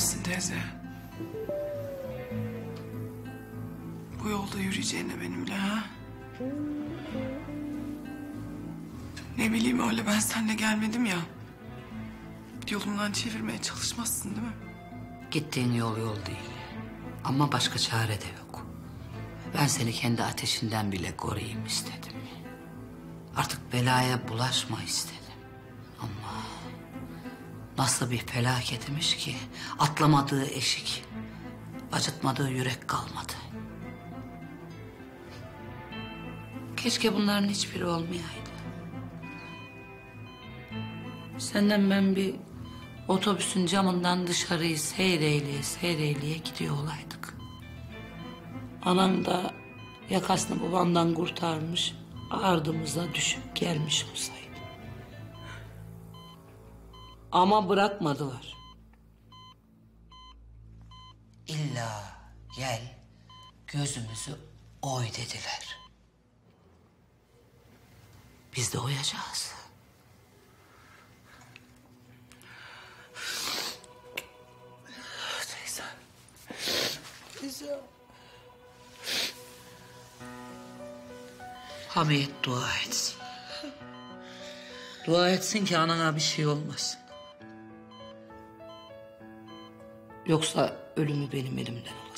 misin teyze? Bu yolda yürüyeceğine benimle ha? Ne bileyim öyle ben seninle gelmedim ya. Yolumdan çevirmeye çalışmazsın değil mi? Gittiğin yol yol değil. Ama başka çare de yok. Ben seni kendi ateşinden bile koruyayım istedim. Artık belaya bulaşma istedim. Nasıl bir felaketmiş ki atlamadığı eşik, acıtmadığı yürek kalmadı. Keşke bunların hiçbiri olmayaydı. Senden ben bir otobüsün camından dışarıyı seyreyleye seyreyleye gidiyor olaydık. Anan da yakasını babandan kurtarmış, ardımıza düşüp gelmiş olsaydı. Ama bırakmadılar. İlla gel gözümüzü oy dediler. Biz de oyacağız. Teyze. Teyze. Hamiyet dua etsin. Dua etsin ki anana bir şey olmasın. Yoksa ölümü benim elimden olacak.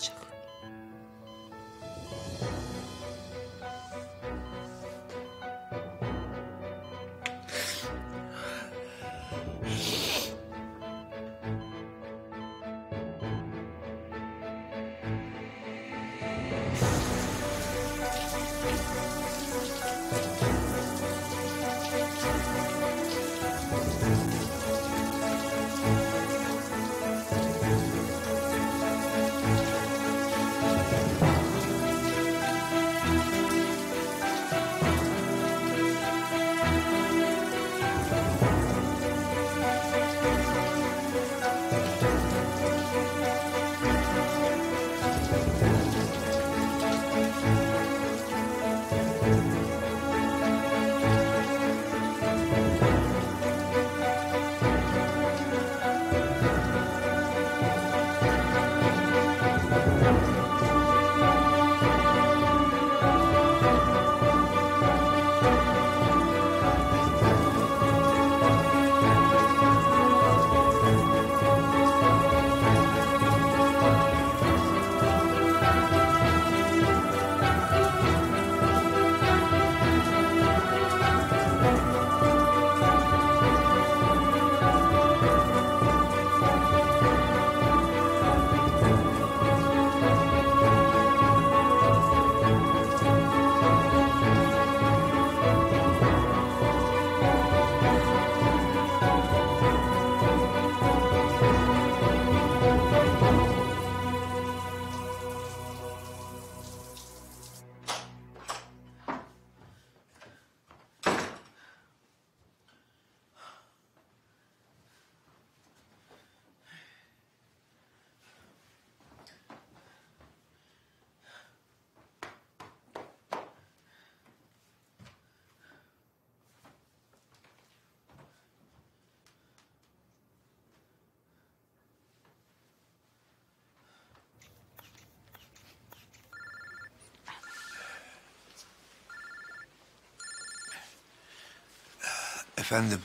Efendim,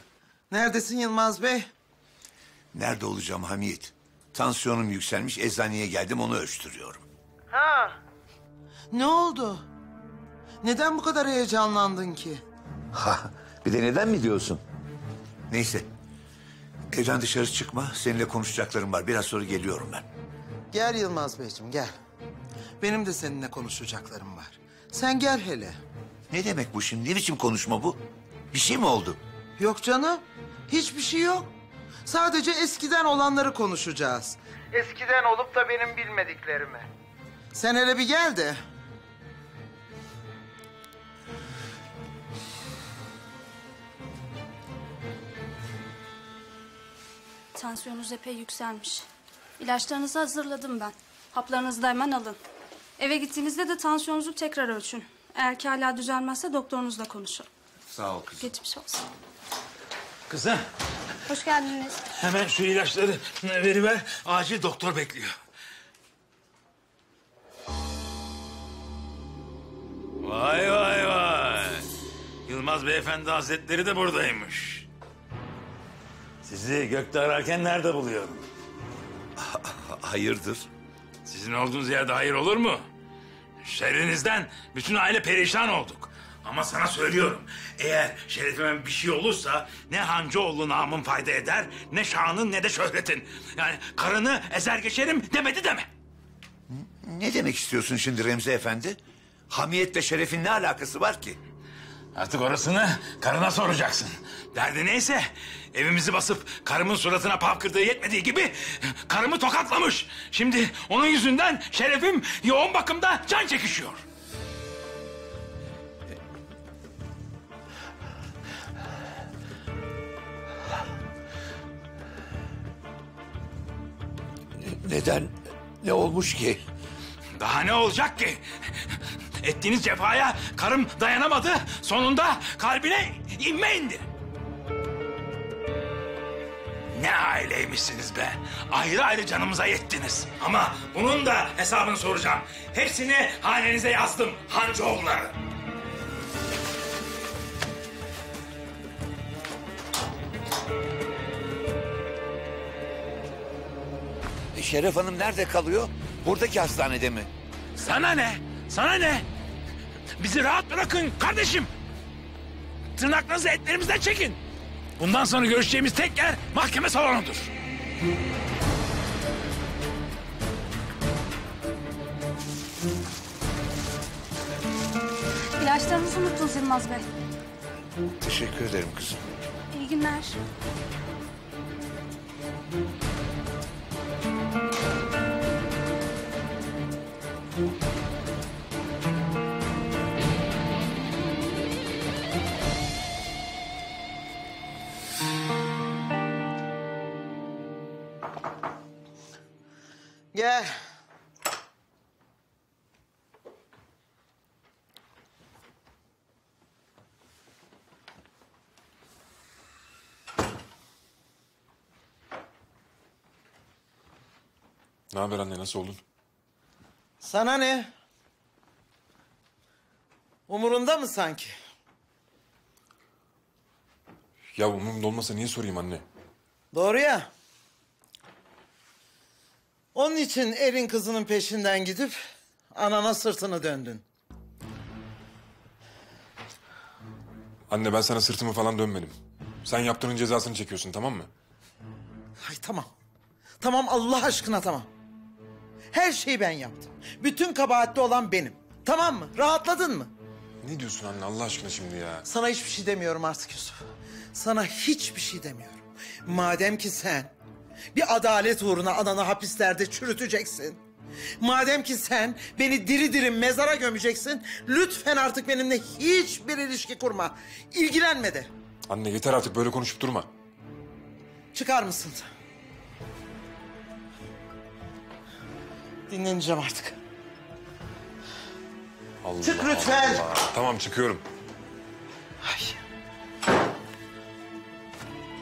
Neredesin Yılmaz Bey? nerede olacağım Hamiyet? Tansiyonum yükselmiş, eczaneye geldim onu ölçtürüyorum. Ha. Ne oldu? Neden bu kadar heyecanlandın ki? Ha, bir de neden mi diyorsun? Neyse, evden dışarı çıkma, seninle konuşacaklarım var. Biraz sonra geliyorum ben. Gel Yılmaz Beyciğim gel. Benim de seninle konuşacaklarım var. Sen gel hele. Ne demek bu şimdi? Ne biçim konuşma bu? Bir şey mi oldu? Yok canım. Hiçbir şey yok. Sadece eskiden olanları konuşacağız. Eskiden olup da benim bilmediklerimi. Sen hele bir gel de. Tansiyonunuz epey yükselmiş. İlaçlarınızı hazırladım ben. Haplarınızı da hemen alın. Eve gittiğinizde de tansiyonunuzu tekrar ölçün. Eğer ki hala düzelmezse doktorunuzla konuşun. Sağ ol kızım. Geçmiş olsun. Kızım, Hoş geldiniz. Hemen şu ilaçları veriver. Acil doktor bekliyor. Vay vay vay. Yılmaz Beyefendi Hazretleri de buradaymış. Sizi gökte ararken nerede buluyorum? Hayırdır? Sizin olduğunuz yerde hayır olur mu? Şerrinizden bütün aile perişan olduk. Ama sana söylüyorum. Eğer şerefime bir şey olursa ne Hancıoğlu namın fayda eder... ...ne şanın ne de şöhretin. Yani karını ezer geçerim demedi deme. Ne demek istiyorsun şimdi Remzi Efendi? Hamiyetle şerefin ne alakası var ki? Artık orasını karına soracaksın. Derdi neyse evimizi basıp karımın suratına pav kırdığı yetmediği gibi karımı tokatlamış. Şimdi onun yüzünden şerefim yoğun bakımda can çekişiyor. Neden? Ne olmuş ki? Daha ne olacak ki? Ettiğiniz cefaya karım dayanamadı. Sonunda kalbine inme indi. Ne aileymişsiniz be. Ayrı ayrı canımıza yettiniz. Ama bunun da hesabını soracağım. Hepsini hanenize yazdım Hancıoğulları. E, Şeref Hanım nerede kalıyor? Buradaki hastanede mi? Sana ne? Sana ne? Bizi rahat bırakın kardeşim. Tırnaklarınızı etlerimizden çekin. Bundan sonra görüşeceğimiz tek yer mahkeme salonudur. İlaçlarınızı unuttunuz Yılmaz Bey. Teşekkür ederim kızım. İyi günler. Gel. Ne haber anne nasıl oldun? Sana ne? Umurunda mı sanki? Ya umurumda olmasa niye sorayım anne? Doğru ya. Onun için elin kızının peşinden gidip anana sırtını döndün. Anne ben sana sırtımı falan dönmedim. Sen yaptığının cezasını çekiyorsun tamam mı? Ay tamam. Tamam Allah aşkına tamam. Her şeyi ben yaptım. Bütün kabahatli olan benim. Tamam mı? Rahatladın mı? Ne diyorsun anne Allah aşkına şimdi ya? Sana hiçbir şey demiyorum artık Yusuf. Sana hiçbir şey demiyorum. Madem ki sen bir adalet uğruna ananı hapislerde çürüteceksin. Madem ki sen beni diri diri mezara gömeceksin. Lütfen artık benimle hiçbir ilişki kurma. İlgilenme de. Anne yeter artık böyle konuşup durma. Çıkar mısın? Dinleneceğim artık. Allah Çık lütfen. Allah. Tamam çıkıyorum. Ay.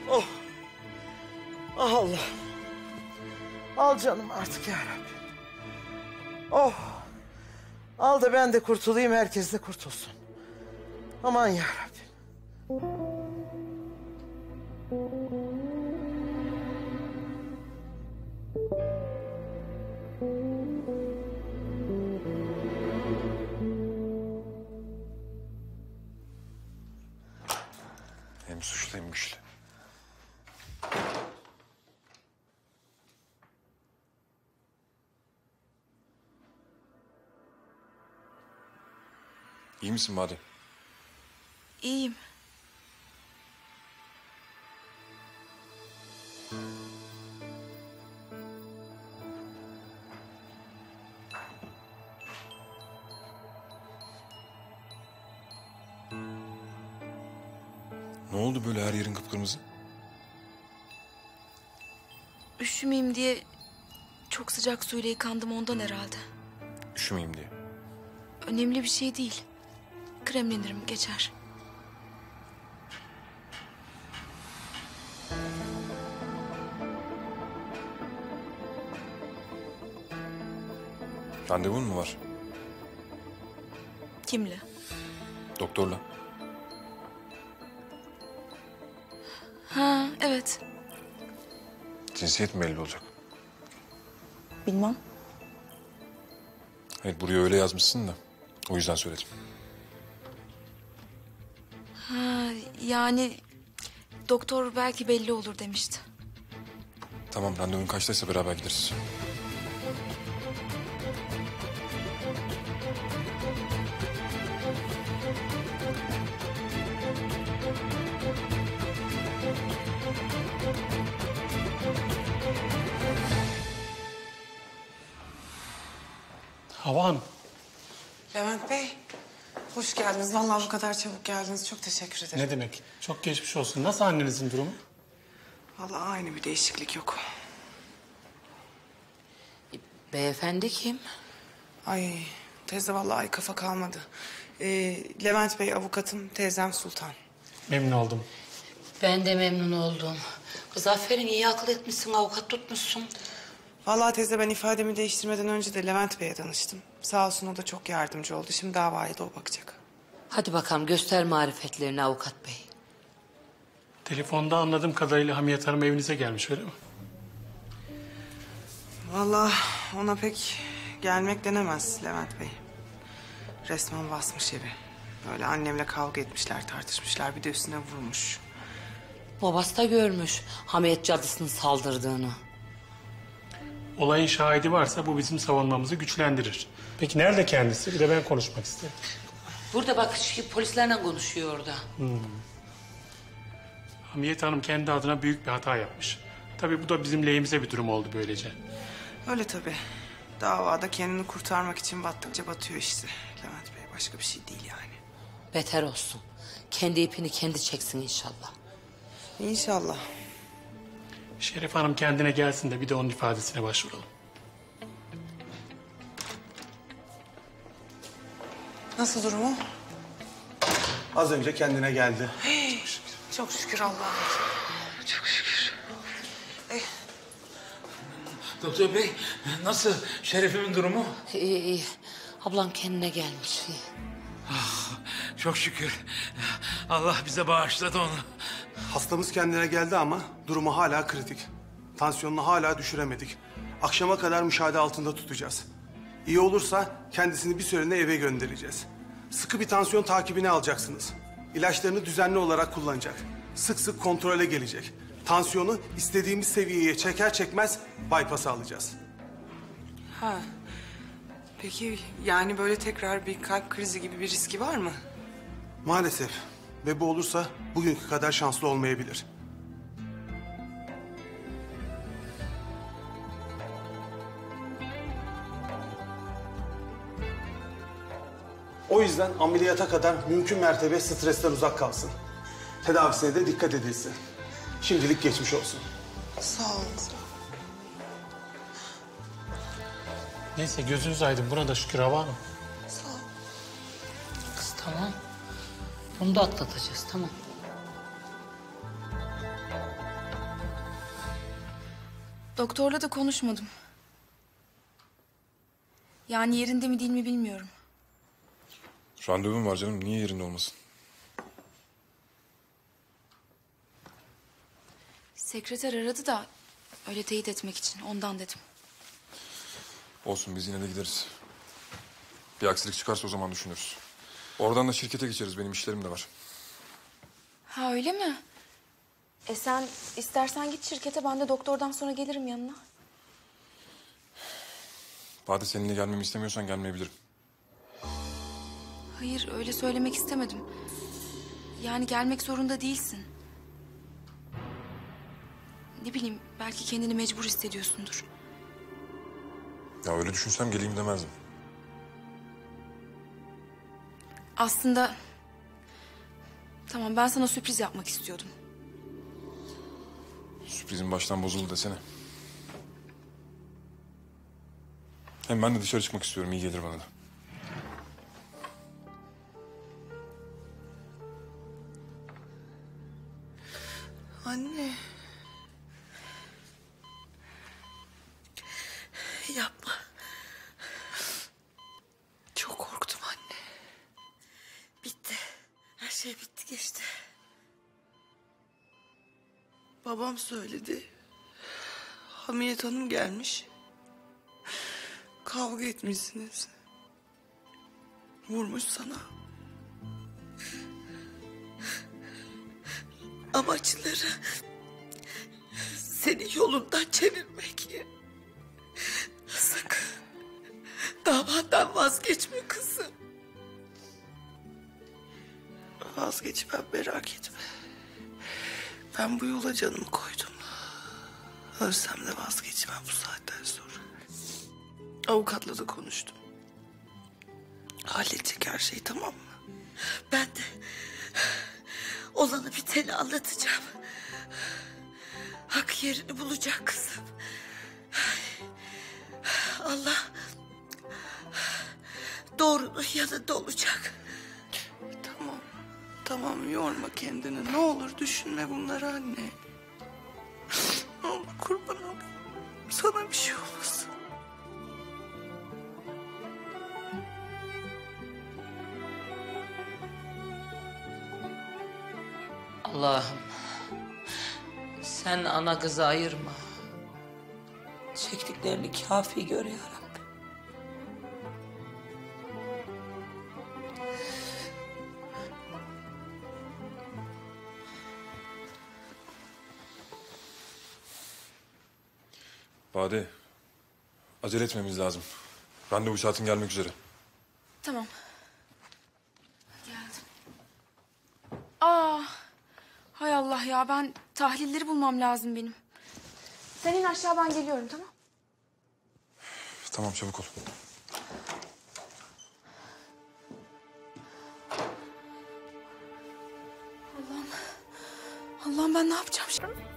Oh. Ah Allah. Al canım artık ya Rabbi. Oh. Al da ben de kurtulayım, herkes de kurtulsun. Aman ya Rabbi. Hem suçlu hem güçlü. İyi misin Bade? İyiyim. oldu böyle her yerin kıpkırmızı? Üşümeyeyim diye çok sıcak suyla yıkandım ondan hmm. herhalde. Üşümeyeyim diye. Önemli bir şey değil. Kremlenirim geçer. Randevun mu var? Kimle? Doktorla. Evet. Cinsiyet mi belli olacak? Bilmem. Hayır buraya öyle yazmışsın da. O yüzden söyledim. Ha yani doktor belki belli olur demişti. Tamam randevun kaçtaysa beraber gideriz. Hava Hanım. Levent Bey, hoş geldiniz. Vallahi bu kadar çabuk geldiniz. Çok teşekkür ederim. Ne demek? Çok geçmiş olsun. Nasıl annenizin durumu? Vallahi aynı bir değişiklik yok. Beyefendi kim? Ay teyze vallahi ay kafa kalmadı. Ee, Levent Bey avukatım, teyzem Sultan. Memnun oldum. Ben de memnun oldum. Kız aferin iyi akıl etmişsin avukat tutmuşsun. Vallahi teyze ben ifademi değiştirmeden önce de Levent Bey'e danıştım. Sağ olsun o da çok yardımcı oldu. Şimdi davaya da o bakacak. Hadi bakalım göster marifetlerini avukat bey. Telefonda anladığım kadarıyla Hamiyet Hanım evinize gelmiş öyle mi? Vallahi ona pek gelmek denemez Levent Bey. Resmen basmış evi. Böyle annemle kavga etmişler, tartışmışlar. Bir de üstüne vurmuş. Babası da görmüş Hamiyet cadısının saldırdığını. Olayın şahidi varsa bu bizim savunmamızı güçlendirir. Peki nerede kendisi? Bir de ben konuşmak isterim. Burada bak şu polislerle konuşuyor orada. Hamiyet Hanım kendi adına büyük bir hata yapmış. Tabii bu da bizim lehimize bir durum oldu böylece. Öyle tabii. Davada kendini kurtarmak için battıkça batıyor işte. Levent Bey başka bir şey değil yani. Beter olsun. Kendi ipini kendi çeksin inşallah. İnşallah. Şerif Hanım kendine gelsin de bir de onun ifadesine başvuralım. Nasıl durumu? Az önce kendine geldi. Çok şükür Allah'ım. Çok şükür. Doktor bey nasıl Şeref'imin durumu? İyi iyi. Ablam kendine gelmiş. iyi. Çok şükür. Allah bize bağışladı onu. Hastamız kendine geldi ama durumu hala kritik. Tansiyonunu hala düşüremedik. Akşama kadar müşahede altında tutacağız. İyi olursa kendisini bir süreliğine eve göndereceğiz. Sıkı bir tansiyon takibini alacaksınız. İlaçlarını düzenli olarak kullanacak. Sık sık kontrole gelecek. Tansiyonu istediğimiz seviyeye çeker çekmez bypass alacağız. Ha. Peki yani böyle tekrar bir kalp krizi gibi bir riski var mı? Maalesef ve bu olursa bugünkü kadar şanslı olmayabilir. O yüzden ameliyata kadar mümkün mertebe stresten uzak kalsın. Tedavisine de dikkat edilsin. Şimdilik geçmiş olsun. Sağ olun. Neyse gözünüz aydın. Buna da şükür Hava Hanım. Kız tamam. Bunu da atlatacağız tamam. Doktorla da konuşmadım. Yani yerinde mi değil mi bilmiyorum. Randevum var canım. Niye yerinde olmasın? Sekreter aradı da öyle teyit etmek için ondan dedim. Olsun biz yine de gideriz. Bir aksilik çıkarsa o zaman düşünürüz. Oradan da şirkete geçeriz. Benim işlerim de var. Ha öyle mi? E sen istersen git şirkete ben de doktordan sonra gelirim yanına. Bade seninle gelmemi istemiyorsan gelmeyebilirim. Hayır öyle söylemek istemedim. Yani gelmek zorunda değilsin. Ne bileyim belki kendini mecbur hissediyorsundur. Ya öyle düşünsem geleyim demezdim. Aslında tamam ben sana sürpriz yapmak istiyordum. Sürprizin baştan bozuldu desene. Hem ben de dışarı çıkmak istiyorum. iyi gelir bana da. Anne. Babam söyledi. Hamiyet Hanım gelmiş. Kavga etmişsiniz. Vurmuş sana. Amaçları seni yolundan çevirmek. Sakın davandan vazgeçme kızım. Vazgeçmem merak etme. Ben bu yola canımı koydum. Ölsem de vazgeçmem bu saatten sonra. Avukatla da konuştum. Halledecek her şey tamam mı? Ben de olanı biteni anlatacağım. Hak yerini bulacak kızım. Allah doğrunun yanında olacak. Tamam. Yorma kendini. Ne olur düşünme bunları anne. Ne olur kurban olayım. Sana bir şey olmasın. Allah'ım sen ana kızı ayırma. Çektiklerini kafi gör ya. Bade, acele etmemiz lazım. Randevu saatin gelmek üzere. Tamam. Geldim. Aa, hay Allah ya ben tahlilleri bulmam lazım benim. Sen in aşağı ben geliyorum tamam. Tamam çabuk ol. Allah'ım. Allah'ım ben ne yapacağım şimdi?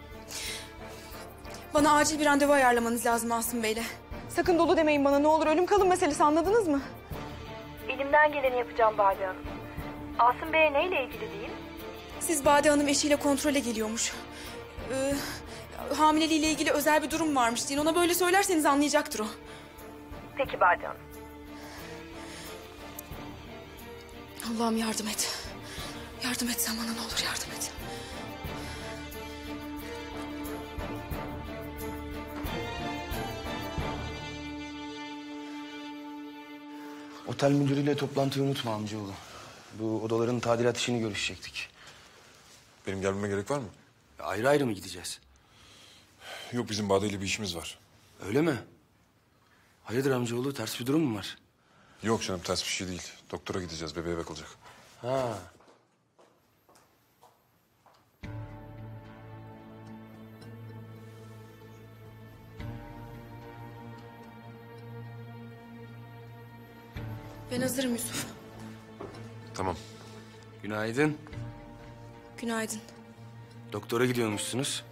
Bana acil bir randevu ayarlamanız lazım Asım Bey'le. Sakın dolu demeyin bana ne olur ölüm kalım meselesi anladınız mı? Elimden geleni yapacağım Bade Hanım. Asım Bey'e neyle ilgili diyeyim? Siz Bade Hanım eşiyle kontrole geliyormuş. Ee, hamileliğiyle ilgili özel bir durum varmış deyin. Ona böyle söylerseniz anlayacaktır o. Peki Bade Hanım. Allah'ım yardım et. Yardım et sen bana ne olur yardım et. Otel müdürüyle toplantıyı unutma amcaoğlu. Bu odaların tadilat işini görüşecektik. Benim gelmeme gerek var mı? Ayrı ayrı mı gideceğiz? Yok bizim Bade ile bir işimiz var. Öyle mi? Hayırdır amcaoğlu ters bir durum mu var? Yok canım ters bir şey değil. Doktora gideceğiz bebeğe bakılacak. Ha. Ben hazırım Yusuf. Tamam. Günaydın. Günaydın. Doktora gidiyormuşsunuz.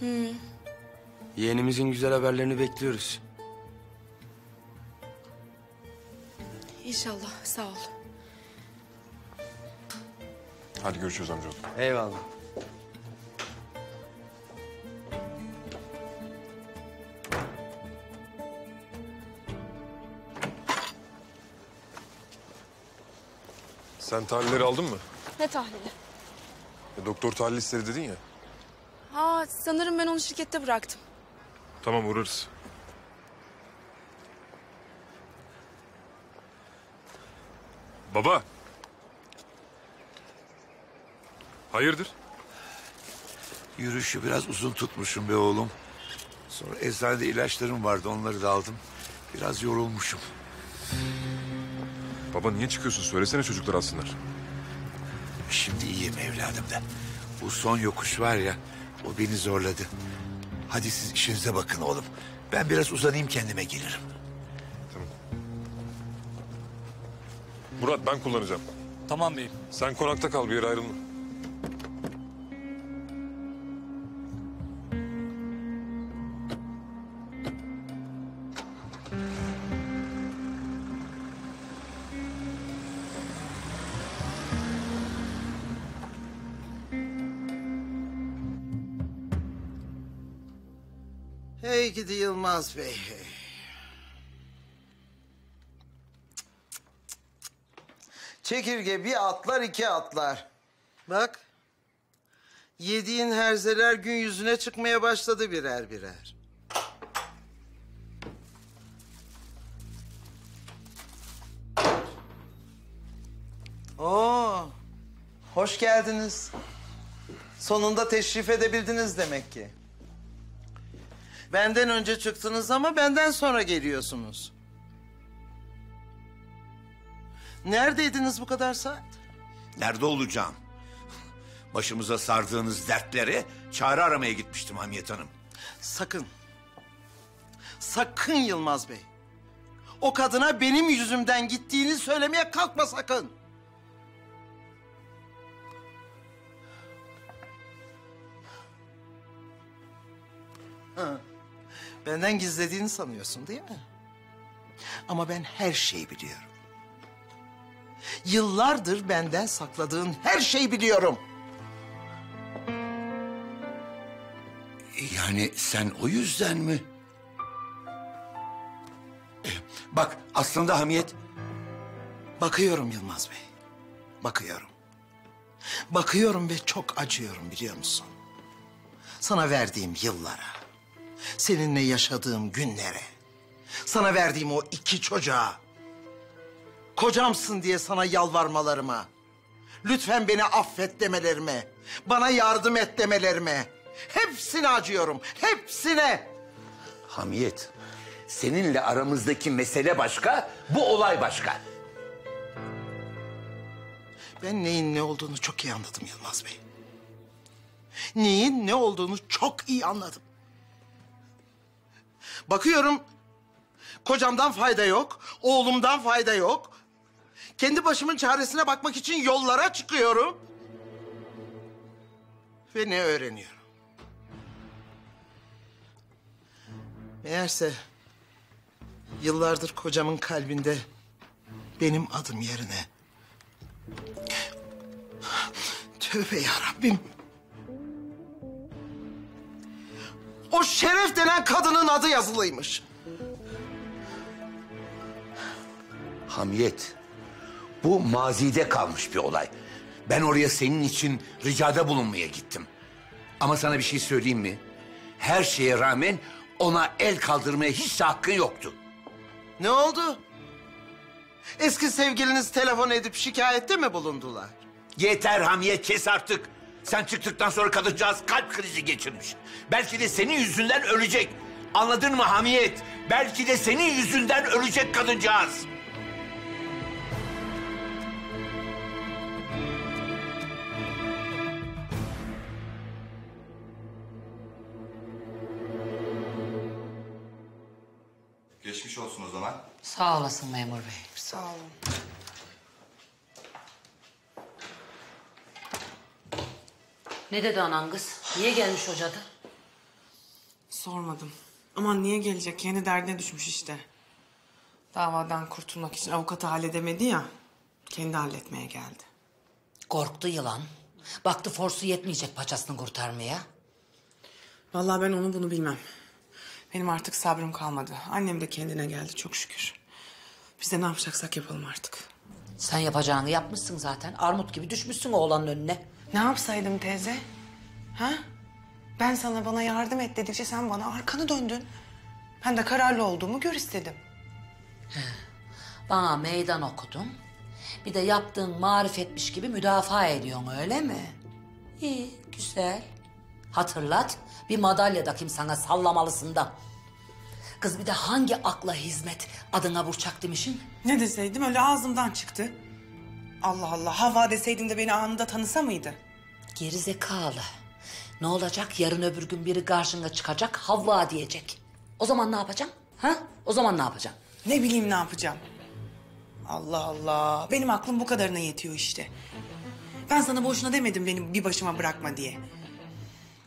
Hı. Yeğenimizin güzel haberlerini bekliyoruz. İnşallah sağ ol. Hadi görüşürüz amcaoğlu. Eyvallah. Sen tahlilleri aldın mı? Ne tahlili? E, doktor tahlil istedi dedin ya. Ha sanırım ben onu şirkette bıraktım. Tamam uğrarız. Baba. Hayırdır? Yürüyüşü biraz uzun tutmuşum be oğlum. Sonra eczanede ilaçlarım vardı onları da aldım. Biraz yorulmuşum. Baba niye çıkıyorsun? Söylesene çocuklar alsınlar. Şimdi iyiyim evladım da. Bu son yokuş var ya o beni zorladı. Hadi siz işinize bakın oğlum. Ben biraz uzanayım kendime gelirim. Murat ben kullanacağım. Tamam beyim. Sen konakta kal bir yere ayrılma. Hey gidi Yılmaz Bey. Çekirge bir atlar iki atlar. Bak Yediğin herzeler gün yüzüne çıkmaya başladı birer birer. Oo, hoş geldiniz. Sonunda teşrif edebildiniz demek ki. Benden önce çıktınız ama benden sonra geliyorsunuz. Neredeydiniz bu kadar saat? Nerede olacağım? Başımıza sardığınız dertlere çare aramaya gitmiştim Hamiyet Hanım. Sakın. Sakın Yılmaz Bey. O kadına benim yüzümden gittiğini söylemeye kalkma sakın. Ha, Benden gizlediğini sanıyorsun değil mi? Ama ben her şeyi biliyorum. Yıllardır benden sakladığın her şeyi biliyorum. Yani sen o yüzden mi? Eh, Bak aslında Hamiyet Bakıyorum Yılmaz Bey. Bakıyorum. Bakıyorum ve çok acıyorum biliyor musun? Sana verdiğim yıllara, seninle yaşadığım günlere, sana verdiğim o iki çocuğa, kocamsın diye sana yalvarmalarıma, lütfen beni affet demelerime, bana yardım et demelerime, hepsine acıyorum, hepsine. Hamiyet, seninle aramızdaki mesele başka, bu olay başka. Ben neyin ne olduğunu çok iyi anladım Yılmaz Bey. Neyin ne olduğunu çok iyi anladım. Bakıyorum kocamdan fayda yok, oğlumdan fayda yok. Kendi başımın çaresine bakmak için yollara çıkıyorum. Ve ne öğreniyorum? Meğerse yıllardır kocamın kalbinde benim adım yerine Tövbe yarabbim. O şeref denen kadının adı yazılıymış. Hamiyet, bu mazide kalmış bir olay. Ben oraya senin için ricada bulunmaya gittim. Ama sana bir şey söyleyeyim mi? Her şeye rağmen ona el kaldırmaya hiç de hakkın yoktu. Ne oldu? Eski sevgiliniz telefon edip şikayette mi bulundular? Yeter Hamiyet kes artık. Sen çıktıktan sonra kadıncağız kalp krizi geçirmiş. Belki de senin yüzünden ölecek. Anladın mı Hamiyet? Belki de senin yüzünden ölecek kadıncağız. Geçmiş olsun o zaman. Sağ olasın memur bey. Sağ olun. Ne dedi anan kız? Niye gelmiş o cadı? Sormadım. Aman niye gelecek? Kendi derdine düşmüş işte. Davadan kurtulmak için avukatı halledemedi ya. Kendi halletmeye geldi. Korktu yılan. Baktı forsu yetmeyecek paçasını kurtarmaya. Vallahi ben onu bunu bilmem. Benim artık sabrım kalmadı. Annem de kendine geldi çok şükür. Biz de ne yapacaksak yapalım artık. Sen yapacağını yapmışsın zaten. Armut gibi düşmüşsün oğlanın önüne. Ne yapsaydım teyze? Ha? Ben sana bana yardım et dedikçe sen bana arkanı döndün. Ben de kararlı olduğumu gör istedim. Bana meydan okudun. Bir de yaptığın marifetmiş gibi müdafaa ediyorsun öyle mi? İyi, güzel. Hatırlat, bir madalya da kim sana sallamalısından. Kız bir de hangi akla hizmet adına burçak demişin? Ne deseydim öyle ağzımdan çıktı. Allah Allah hava deseydim de beni anında tanısa mıydı? Geri zekalı. Ne olacak yarın öbür gün biri karşına çıkacak Havva diyecek. O zaman ne yapacaksın? Ha? O zaman ne yapacaksın? Ne bileyim ne yapacağım. Allah Allah. Benim aklım bu kadarına yetiyor işte. Ben sana boşuna demedim beni bir başıma bırakma diye.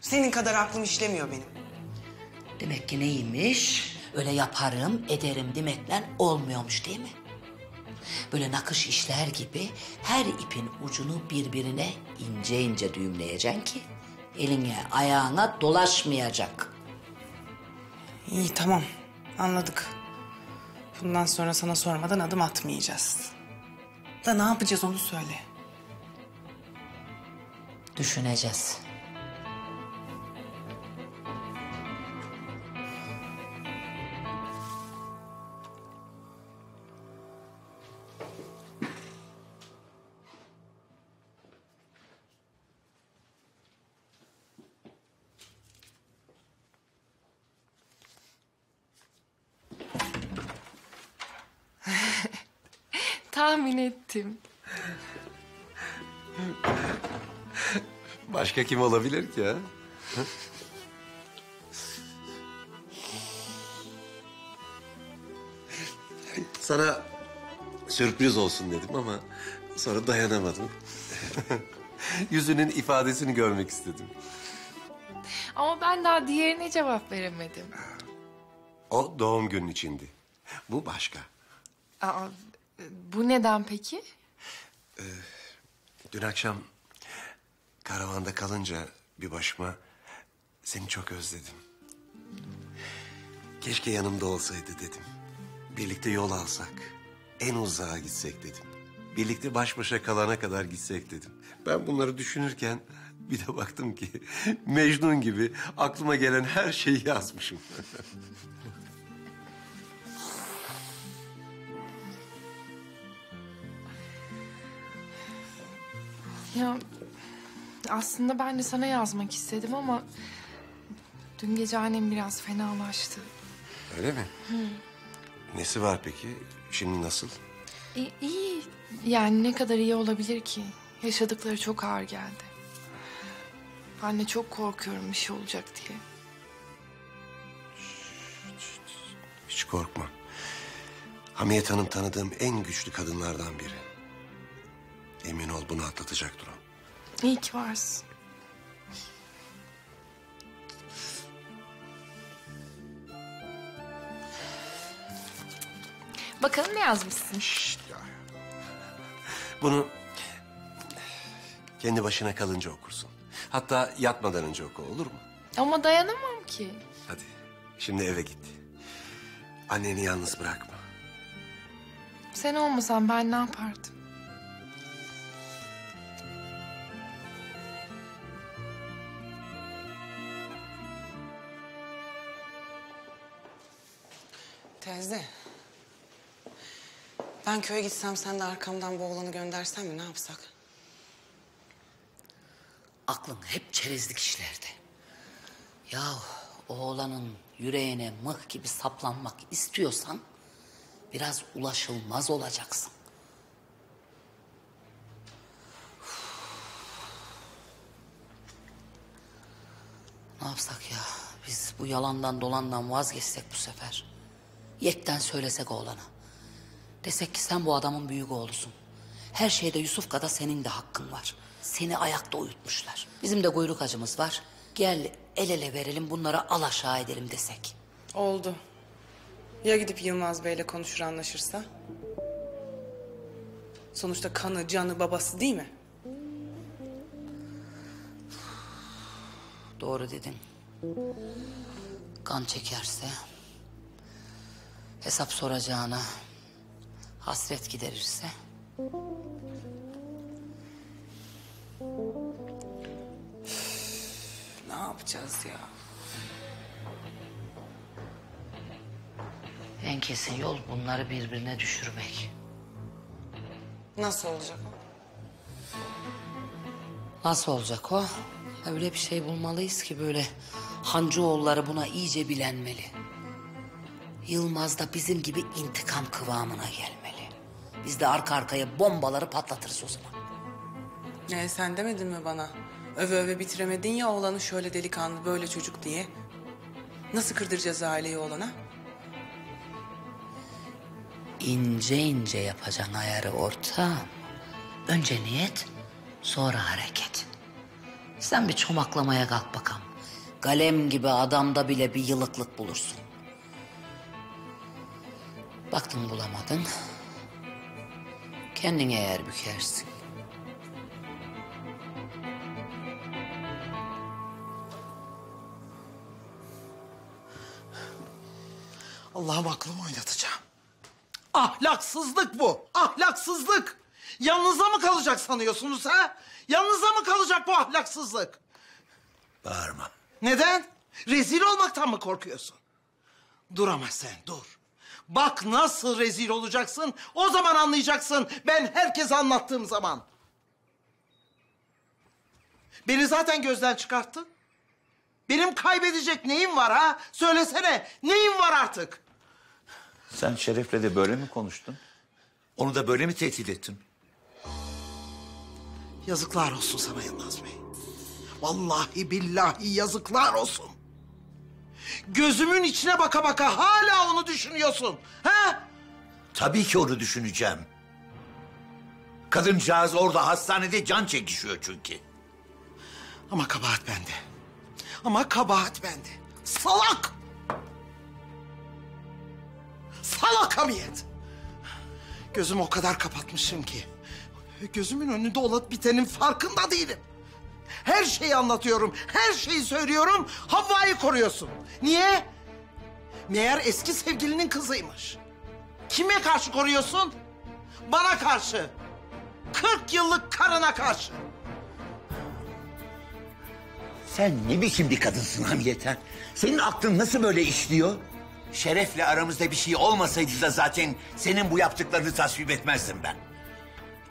Senin kadar aklım işlemiyor benim. Demek ki neymiş? Öyle yaparım, ederim demekle olmuyormuş değil mi? Böyle nakış işler gibi her ipin ucunu birbirine ince ince düğümleyeceksin ki eline ayağına dolaşmayacak. İyi tamam anladık. Bundan sonra sana sormadan adım atmayacağız. Da ne yapacağız onu söyle. Düşüneceğiz. Tahmin ettim. Başka kim olabilir ki ha? Sana sürpriz olsun dedim ama sonra dayanamadım. Yüzünün ifadesini görmek istedim. Ama ben daha diğerine cevap veremedim. O doğum günün içindi. Bu başka. Aa, bu neden peki? Dün akşam karavanda kalınca bir başıma seni çok özledim. Keşke yanımda olsaydı dedim. Birlikte yol alsak, en uzağa gitsek dedim. Birlikte baş başa kalana kadar gitsek dedim. Ben bunları düşünürken bir de baktım ki Mecnun gibi aklıma gelen her şeyi yazmışım. Ya aslında ben de sana yazmak istedim ama dün gece annem biraz fenalaştı. Öyle mi? Hı. Nesi var peki? Şimdi nasıl? İyi, iyi. Yani ne kadar iyi olabilir ki? Yaşadıkları çok ağır geldi. De çok korkuyorum bir şey olacak diye. Hiç korkma. Hamiyet Hanım tanıdığım en güçlü kadınlardan biri. Emin ol bunu atlatacaktır o. İyi ki varsın. Bakalım ne yazmışsın? Bunu kendi başına kalınca okursun. Hatta yatmadan önce oku olur mu? Ama dayanamam ki. Hadi şimdi eve git. Anneni yalnız bırakma. Sen olmasan ben ne yapardım? Teyze. Ben köye gitsem sen de arkamdan bu oğlanı göndersen mi ne yapsak? Aklın hep çerezlik işlerde. Ya oğlanın yüreğine mıh gibi saplanmak istiyorsan biraz ulaşılmaz olacaksın. Ne yapsak ya? Biz bu yalandan dolandan vazgeçsek bu sefer. Yekten söylesek oğlana. Desek ki sen bu adamın büyük oğlusun. Her şeyde Yusuf kadar senin de hakkın var. Seni ayakta uyutmuşlar. Bizim de kuyruk acımız var. Gel el ele verelim bunları al aşağı edelim desek. Oldu. Ya gidip Yılmaz Bey'le konuşur anlaşırsa? Sonuçta kanı, canı, babası değil mi? Doğru dedin. Kan çekerse, hesap soracağına, hasret giderirse... Ne yapacağız ya? En kesin yol bunları birbirine düşürmek. Nasıl olacak o? Nasıl olacak o? Öyle bir şey bulmalıyız ki böyle Hancıoğulları buna iyice bilenmeli. Yılmaz da bizim gibi intikam kıvamına gelmeli. Biz de arka arkaya bombaları patlatırız o zaman. Ne sen demedin mi bana? Öve öve bitiremedin ya oğlanı şöyle delikanlı böyle çocuk diye. Nasıl kırdıracağız aileyi oğlana? İnce ince yapacaksın ayarı ortağım. Önce niyet, sonra hareket. Sen bir çomaklamaya kalk bakalım. Galem gibi adamda bile bir yılıklık bulursun. Baktın bulamadın. Kendine yer bükersin. Allah'ım aklımı oynatacağım. Ahlaksızlık bu. Ahlaksızlık. Yanınıza mı kalacak sanıyorsunuz ha? Yanınıza mı kalacak bu ahlaksızlık? Bağırma. Neden? Rezil olmaktan mı korkuyorsun? Dur ama sen dur. Bak nasıl rezil olacaksın. O zaman anlayacaksın. Ben herkese anlattığım zaman. Beni zaten gözden çıkarttın. Benim kaybedecek neyim var ha? Söylesene. Neyim var artık? Sen Şeref'le de böyle mi konuştun? Onu da böyle mi tehdit ettin? Yazıklar olsun sana Yılmaz Bey. Vallahi billahi yazıklar olsun. Gözümün içine baka baka hala onu düşünüyorsun. Ha? Tabii ki onu düşüneceğim. Kadıncağız orada hastanede can çekişiyor çünkü. Ama kabahat bende. Ama kabahat bende. Salak! Salak hamiyet! Gözümü o kadar kapatmışım ki. Gözümün önünde olup bitenin farkında değilim. Her şeyi anlatıyorum, her şeyi söylüyorum. Havva'yı koruyorsun. Niye? Meğer eski sevgilinin kızıymış. Kime karşı koruyorsun? Bana karşı. 40 yıllık karına karşı. Sen ne biçim bir kadınsın Hamiyet ha? Senin aklın nasıl böyle işliyor? Şerefle aramızda bir şey olmasaydı da zaten senin bu yaptıklarını tasvip etmezdim ben.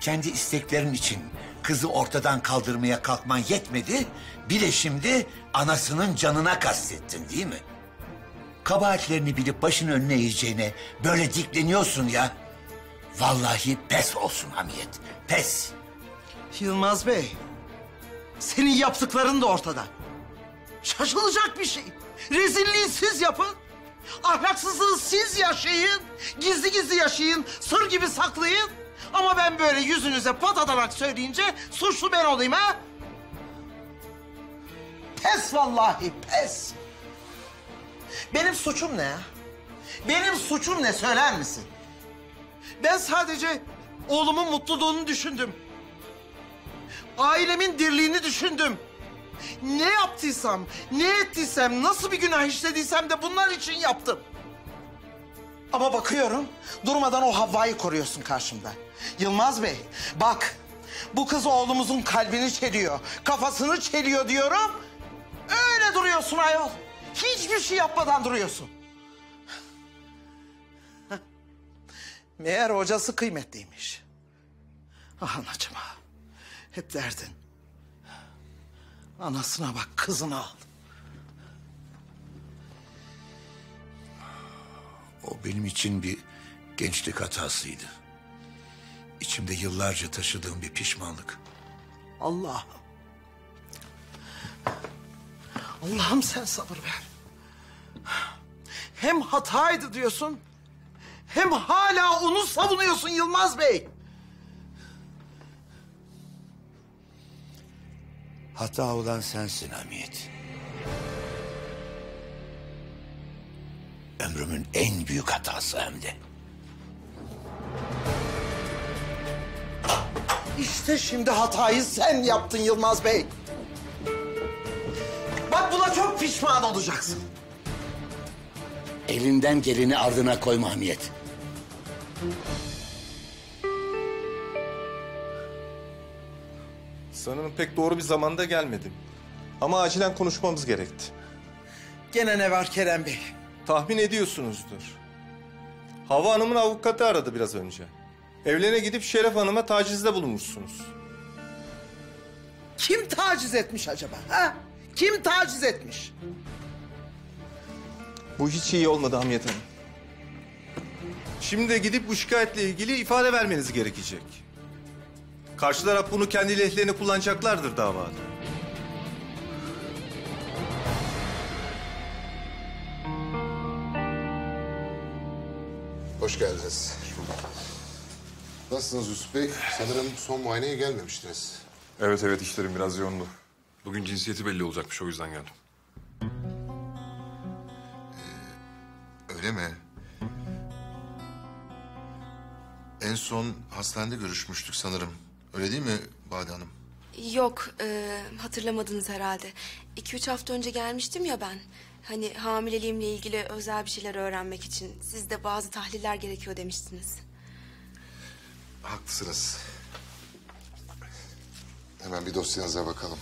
Kendi isteklerin için kızı ortadan kaldırmaya kalkman yetmedi. Bir de şimdi anasının canına kastettin değil mi? Kabahatlerini bilip başın önüne eğeceğine böyle dikleniyorsun ya. Vallahi pes olsun Hamiyet, pes. Yılmaz Bey, senin yaptıkların da ortada. Şaşılacak bir şey. Rezilliği siz yapın. Ahlaksızlığı siz yaşayın. Gizli gizli yaşayın. Sır gibi saklayın. Ama ben böyle yüzünüze patatarak söyleyince suçlu ben olayım ha? Pes vallahi pes. Benim suçum ne ya? Benim suçum ne söyler misin? Ben sadece oğlumun mutluluğunu düşündüm. Ailemin dirliğini düşündüm. Ne yaptıysam, ne ettiysem, nasıl bir günah işlediysem de bunlar için yaptım. Ama bakıyorum durmadan o Havva'yı koruyorsun karşımda. Yılmaz Bey bak bu kız oğlumuzun kalbini çeliyor, kafasını çeliyor diyorum. Öyle duruyorsun ayol. Hiçbir şey yapmadan duruyorsun. Meğer hocası kıymetliymiş. Ah anacığım ah. Hep derdin. Anasına bak kızını al. O benim için bir gençlik hatasıydı. İçimde yıllarca taşıdığım bir pişmanlık. Allah'ım. Allah'ım sen sabır ver. Hem hataydı diyorsun, hem hala onu savunuyorsun Yılmaz Bey. Hata olan sensin Hamiyet. Ömrümün en büyük hatası hem de. İşte şimdi hatayı sen yaptın Yılmaz Bey. Bak buna çok pişman olacaksın. Elinden geleni ardına koyma Hamiyet. Sanırım pek doğru bir zamanda gelmedim. Ama acilen konuşmamız gerekti. Gene ne var Kerem Bey? Tahmin ediyorsunuzdur. Hava Hanım'ın avukatı aradı biraz önce. Evlerine gidip Şeref Hanım'a tacizde bulunmuşsunuz. Kim taciz etmiş acaba? Ha? Kim taciz etmiş? Bu hiç iyi olmadı Hamiyet Hanım. Şimdi de gidip bu şikayetle ilgili ifade vermeniz gerekecek. Karşı taraf bunu kendi lehlerine kullanacaklardır davada. Hoş geldiniz. Nasılsınız Yusuf Bey? Sanırım son muayeneye gelmemiştiniz. Evet evet işlerim biraz yoğundu. Bugün cinsiyeti belli olacakmış o yüzden geldim. Öyle mi? En son hastanede görüşmüştük sanırım. Öyle değil mi Bade Hanım? Yok, e, hatırlamadınız herhalde. İki üç hafta önce gelmiştim ya ben. Hani hamileliğimle ilgili özel bir şeyler öğrenmek için. Sizde bazı tahliller gerekiyor demiştiniz. Haklısınız. Hemen bir dosyanıza bakalım.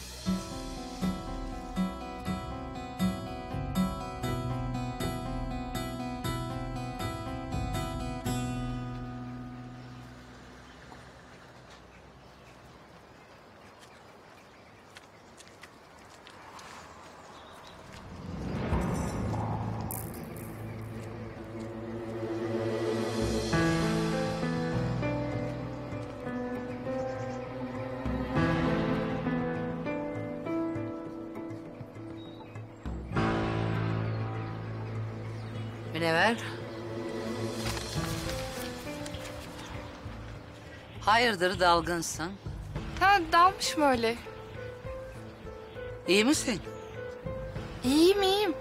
Hayırdır dalgınsın? Ha dalmışım öyle. İyi misin? İyiyim iyiyim.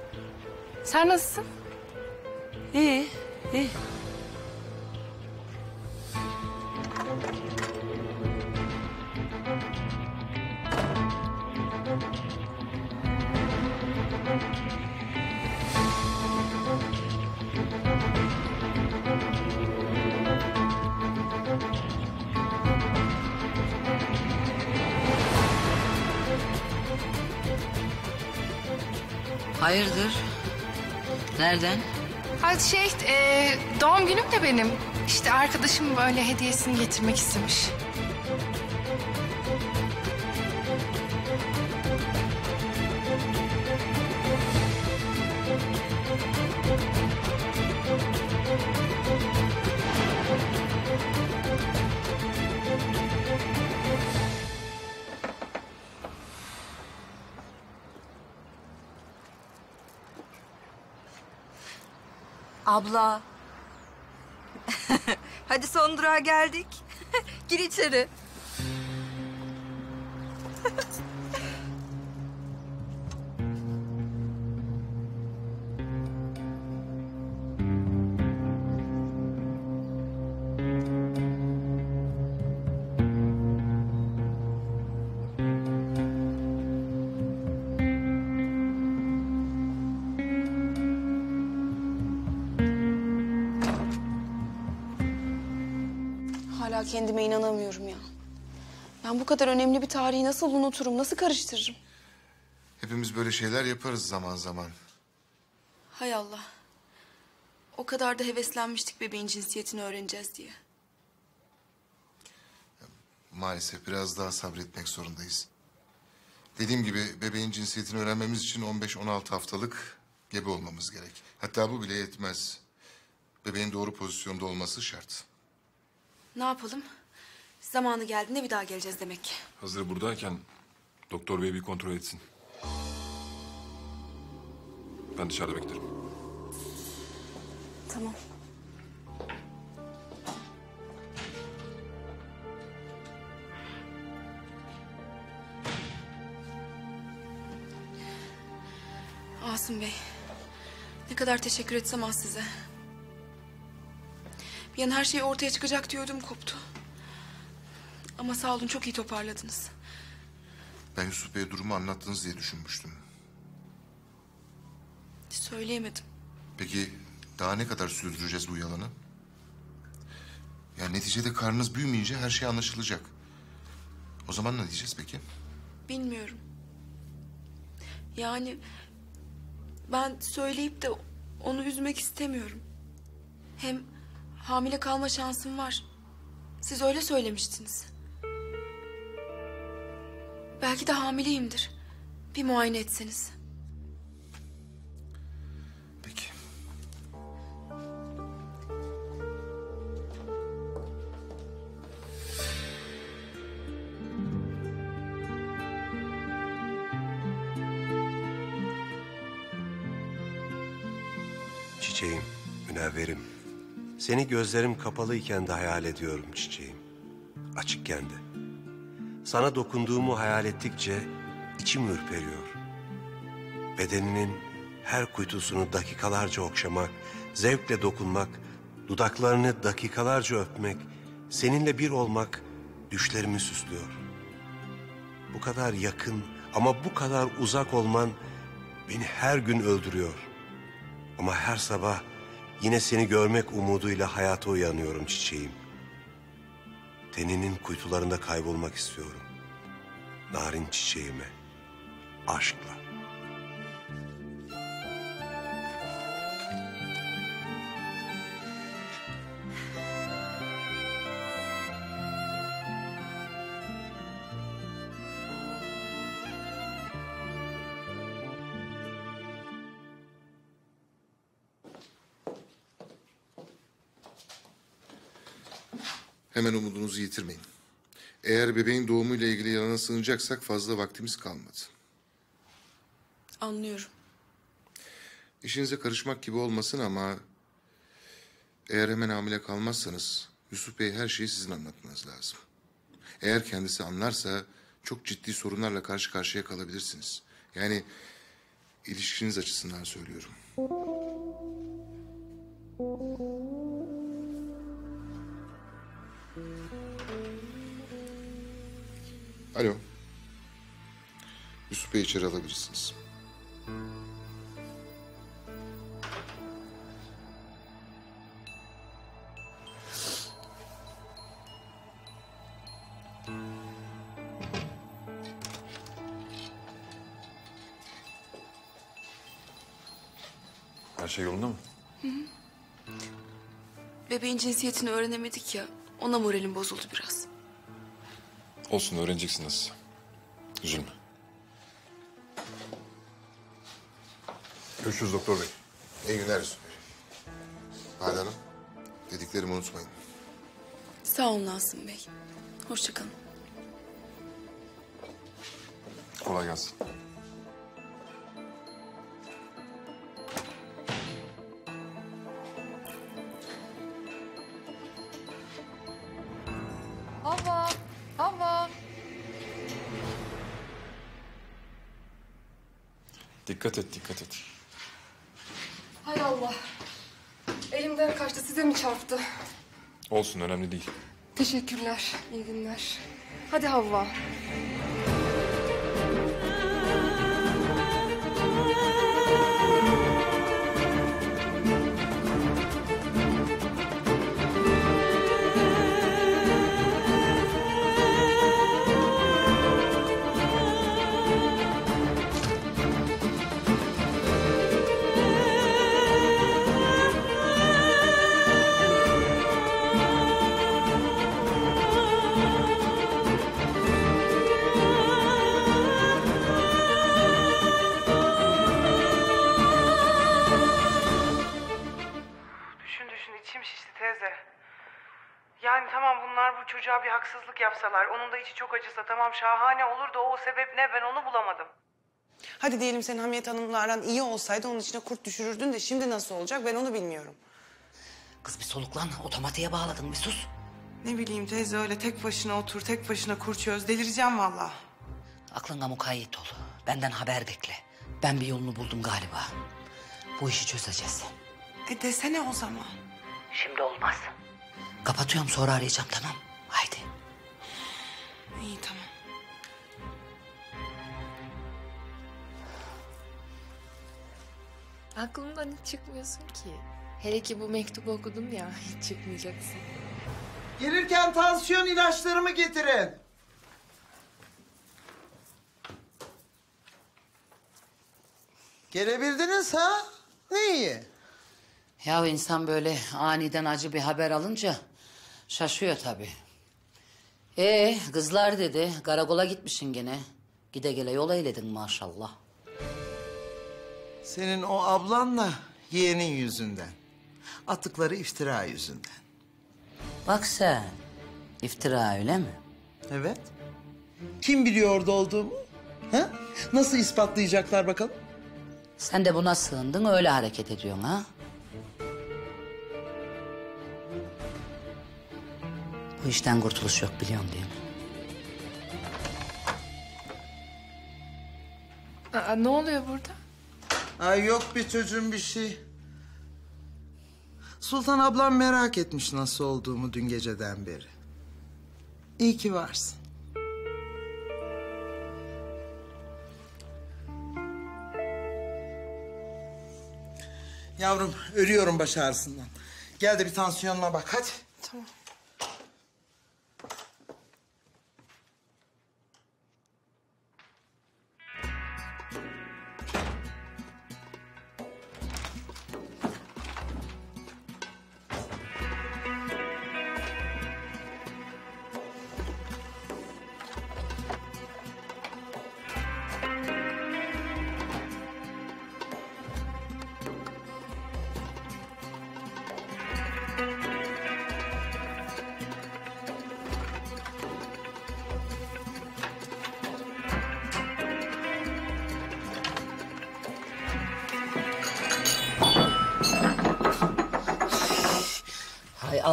Sen nasılsın? İyi, iyi. Nereden? Ha şey e, doğum günüm de benim. İşte arkadaşım böyle hediyesini getirmek istemiş. Abla. Hadi son durağa geldik. Gir içeri. Kendime inanamıyorum ya. Ben bu kadar önemli bir tarihi nasıl unuturum, nasıl karıştırırım? Hepimiz böyle şeyler yaparız zaman zaman. Hay Allah. O kadar da heveslenmiştik bebeğin cinsiyetini öğreneceğiz diye. Maalesef biraz daha sabretmek zorundayız. Dediğim gibi bebeğin cinsiyetini öğrenmemiz için 15-16 haftalık gebe olmamız gerek. Hatta bu bile yetmez. Bebeğin doğru pozisyonda olması şart. Ne yapalım? Zamanı geldiğinde bir daha geleceğiz demek. Hazır buradayken doktor bey bir kontrol etsin. Ben dışarıda beklerim. Tamam. Asım Bey, ne kadar teşekkür etsem az size. Bir an her şey ortaya çıkacak diyordum koptu. Ama sağ olun çok iyi toparladınız. Ben Yusuf Bey'e durumu anlattınız diye düşünmüştüm. Söyleyemedim. Peki daha ne kadar sürdüreceğiz bu yalanı? Yani neticede karnınız büyümeyince her şey anlaşılacak. O zaman ne diyeceğiz peki? Bilmiyorum. Yani ben söyleyip de onu üzmek istemiyorum. Hem hamile kalma şansım var. Siz öyle söylemiştiniz. Belki de hamileyimdir. Bir muayene etseniz. Seni gözlerim kapalıyken de hayal ediyorum çiçeğim. Açıkken de. Sana dokunduğumu hayal ettikçe içim ürperiyor. Bedeninin her kuytusunu dakikalarca okşamak, zevkle dokunmak, dudaklarını dakikalarca öpmek, seninle bir olmak düşlerimi süslüyor. Bu kadar yakın ama bu kadar uzak olman beni her gün öldürüyor. Ama her sabah yine seni görmek umuduyla hayata uyanıyorum çiçeğim. Teninin kuytularında kaybolmak istiyorum. Narin çiçeğime, aşkla. Hemen umudunuzu yitirmeyin. Eğer bebeğin doğumuyla ilgili yalana sığınacaksak fazla vaktimiz kalmadı. Anlıyorum. işinize karışmak gibi olmasın ama... ...eğer hemen hamile kalmazsanız... ...Yusuf Bey her şeyi sizin anlatmanız lazım. Eğer kendisi anlarsa... ...çok ciddi sorunlarla karşı karşıya kalabilirsiniz. Yani... ...ilişkiniz açısından söylüyorum. Alo. Yusuf Bey içeri alabilirsiniz. Her şey yolunda mı? Bebeğin cinsiyetini öğrenemedik ya. Ona moralim bozuldu biraz. Olsun öğreneceksin nasıl. Üzülme. Görüşürüz doktor bey. İyi günler Yusuf Bey. Hadi Hanım, dediklerimi unutmayın. Sağ olun Asım Bey. Hoşça kalın. Kolay gelsin. Dikkat et, dikkat et. Hay Allah. Elimden kaçtı. Size mi çarptı? Olsun, önemli değil. Teşekkürler. İyi günler. Hadi Havva. Yani tamam bunlar bu çocuğa bir haksızlık yapsalar, onun da içi çok acısa tamam şahane olur da o sebep ne ben onu bulamadım. Hadi diyelim sen Hamiyet Hanım'la aran iyi olsaydı onun içine kurt düşürürdün de şimdi nasıl olacak ben onu bilmiyorum. Kız bir soluklan. Otomatiğe bağladın bir sus. Ne bileyim teyze öyle tek başına otur, tek başına kurt çöz. Delireceğim vallahi. Aklına mukayyet ol. Benden haber bekle. Ben bir yolunu buldum galiba. Bu işi çözeceğiz. E desene o zaman. Şimdi olmaz. Kapatıyorum sonra arayacağım tamam. Haydi. İyi tamam. Aklımdan hiç çıkmıyorsun ki. Hele ki bu mektubu okudum ya hiç çıkmayacaksın. Gelirken tansiyon ilaçlarımı getirin. Gelebildiniz ha? Ne iyi. Ya insan böyle aniden acı bir haber alınca şaşıyor tabii. Ee kızlar dedi karakola gitmişsin gene. Gide gele yol eyledin maşallah. Senin o ablanla yeğenin yüzünden. Attıkları iftira yüzünden. Bak sen iftira öyle mi? Evet. Kim biliyor orada olduğumu? Ha? Nasıl ispatlayacaklar bakalım? Sen de buna sığındın öyle hareket ediyorsun ha? Bu işten kurtuluş yok biliyorsun değil mi? Aa, ne oluyor burada? Ay yok bir çocuğum bir şey. Sultan ablam merak etmiş nasıl olduğumu dün geceden beri. İyi ki varsın. Yavrum ölüyorum baş ağrısından. Gel de bir tansiyonuna bak hadi. Tamam.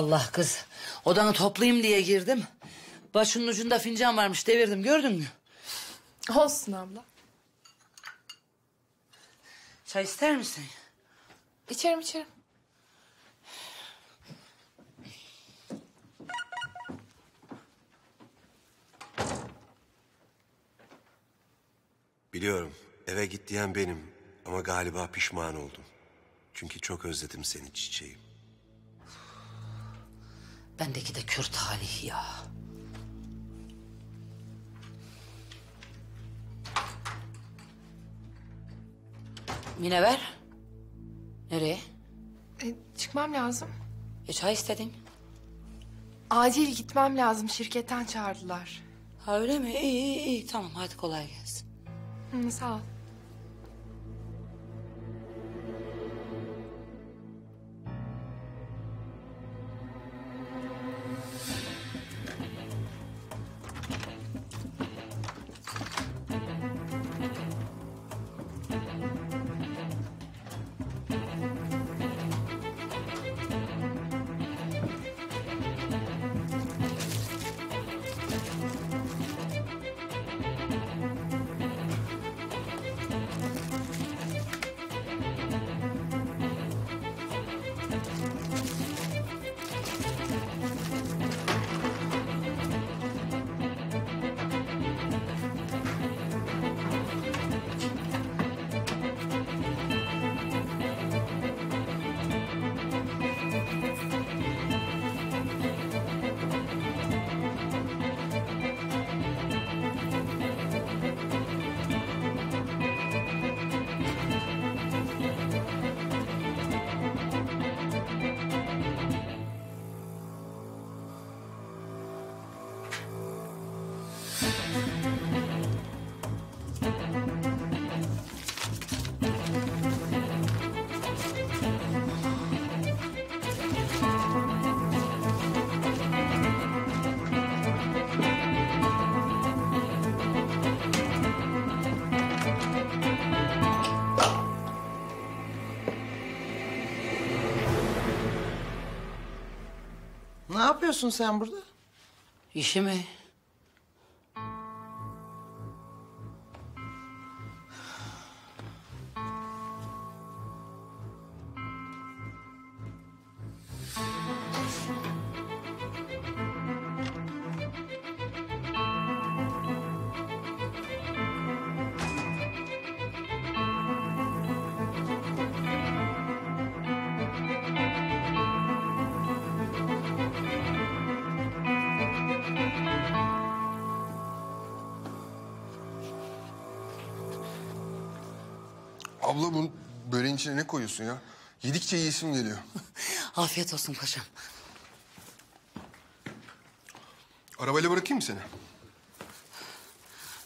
Allah kız. Odanı toplayayım diye girdim. Başının ucunda fincan varmış devirdim gördün mü? Olsun abla. Çay ister misin? İçerim içerim. Biliyorum eve git diyen benim ama galiba pişman oldum. Çünkü çok özledim seni çiçeğim. Bendeki de kür talih ya. Mine ver. Nereye? E, çıkmam lazım. E çay istedin. Acil gitmem lazım. Şirketten çağırdılar. Ha öyle mi? İyi iyi iyi. Tamam hadi kolay gelsin. Hı, sağ ol. Yapıyorsun sen burada? İşi mi? Abla bu böreğin içine ne koyuyorsun ya? Yedikçe yiyesim geliyor. Afiyet olsun paşam. Arabayla bırakayım mı seni?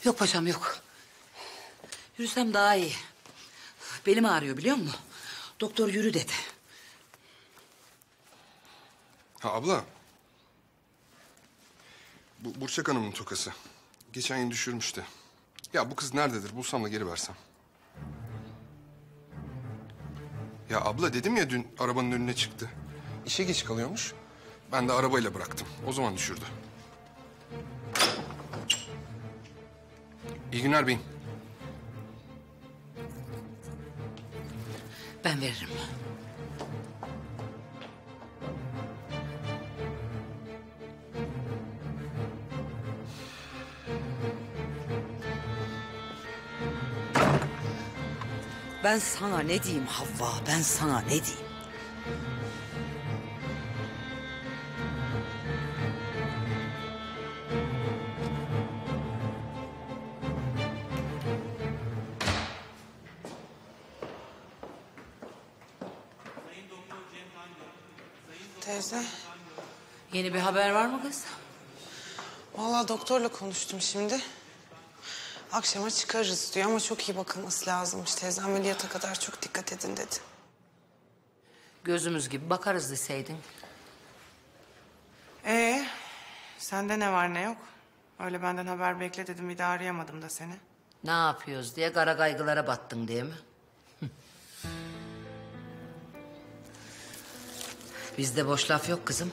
Yok paşam yok. Yürüsem daha iyi. Belim ağrıyor biliyor musun? Doktor yürü dedi. Ha abla. Bu Burçak Hanım'ın tokası. Geçen yıl düşürmüştü. Ya bu kız nerededir? Bulsam da geri versem. Ya abla dedim ya dün arabanın önüne çıktı. İşe geç kalıyormuş. Ben de arabayla bıraktım. O zaman düşürdü. İyi günler beyim. Ben veririm. Ben sana ne diyeyim Havva? Ben sana ne diyeyim? Teyze, Yeni bir haber var mı kız? vallahi doktorla konuştum şimdi. Akşama çıkarız diyor ama çok iyi bakılması lazımmış teyze. Ameliyata kadar çok dikkat edin dedi. Gözümüz gibi bakarız deseydin. Ee, sende ne var ne yok? Öyle benden haber bekle dedim bir daha arayamadım da seni. Ne yapıyoruz diye kara kaygılara battın diye mi? Bizde boş laf yok kızım.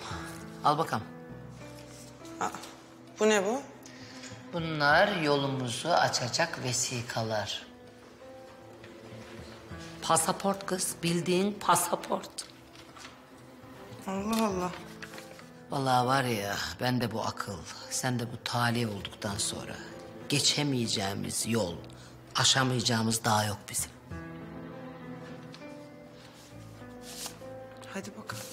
Al bakalım. Bu ne bu? Bunlar yolumuzu açacak vesikalar. Pasaport kız, bildiğin pasaport. Allah Allah. Vallahi var ya, ben de bu akıl, sen de bu talih olduktan sonra geçemeyeceğimiz yol, aşamayacağımız dağ yok bizim. Hadi bakalım.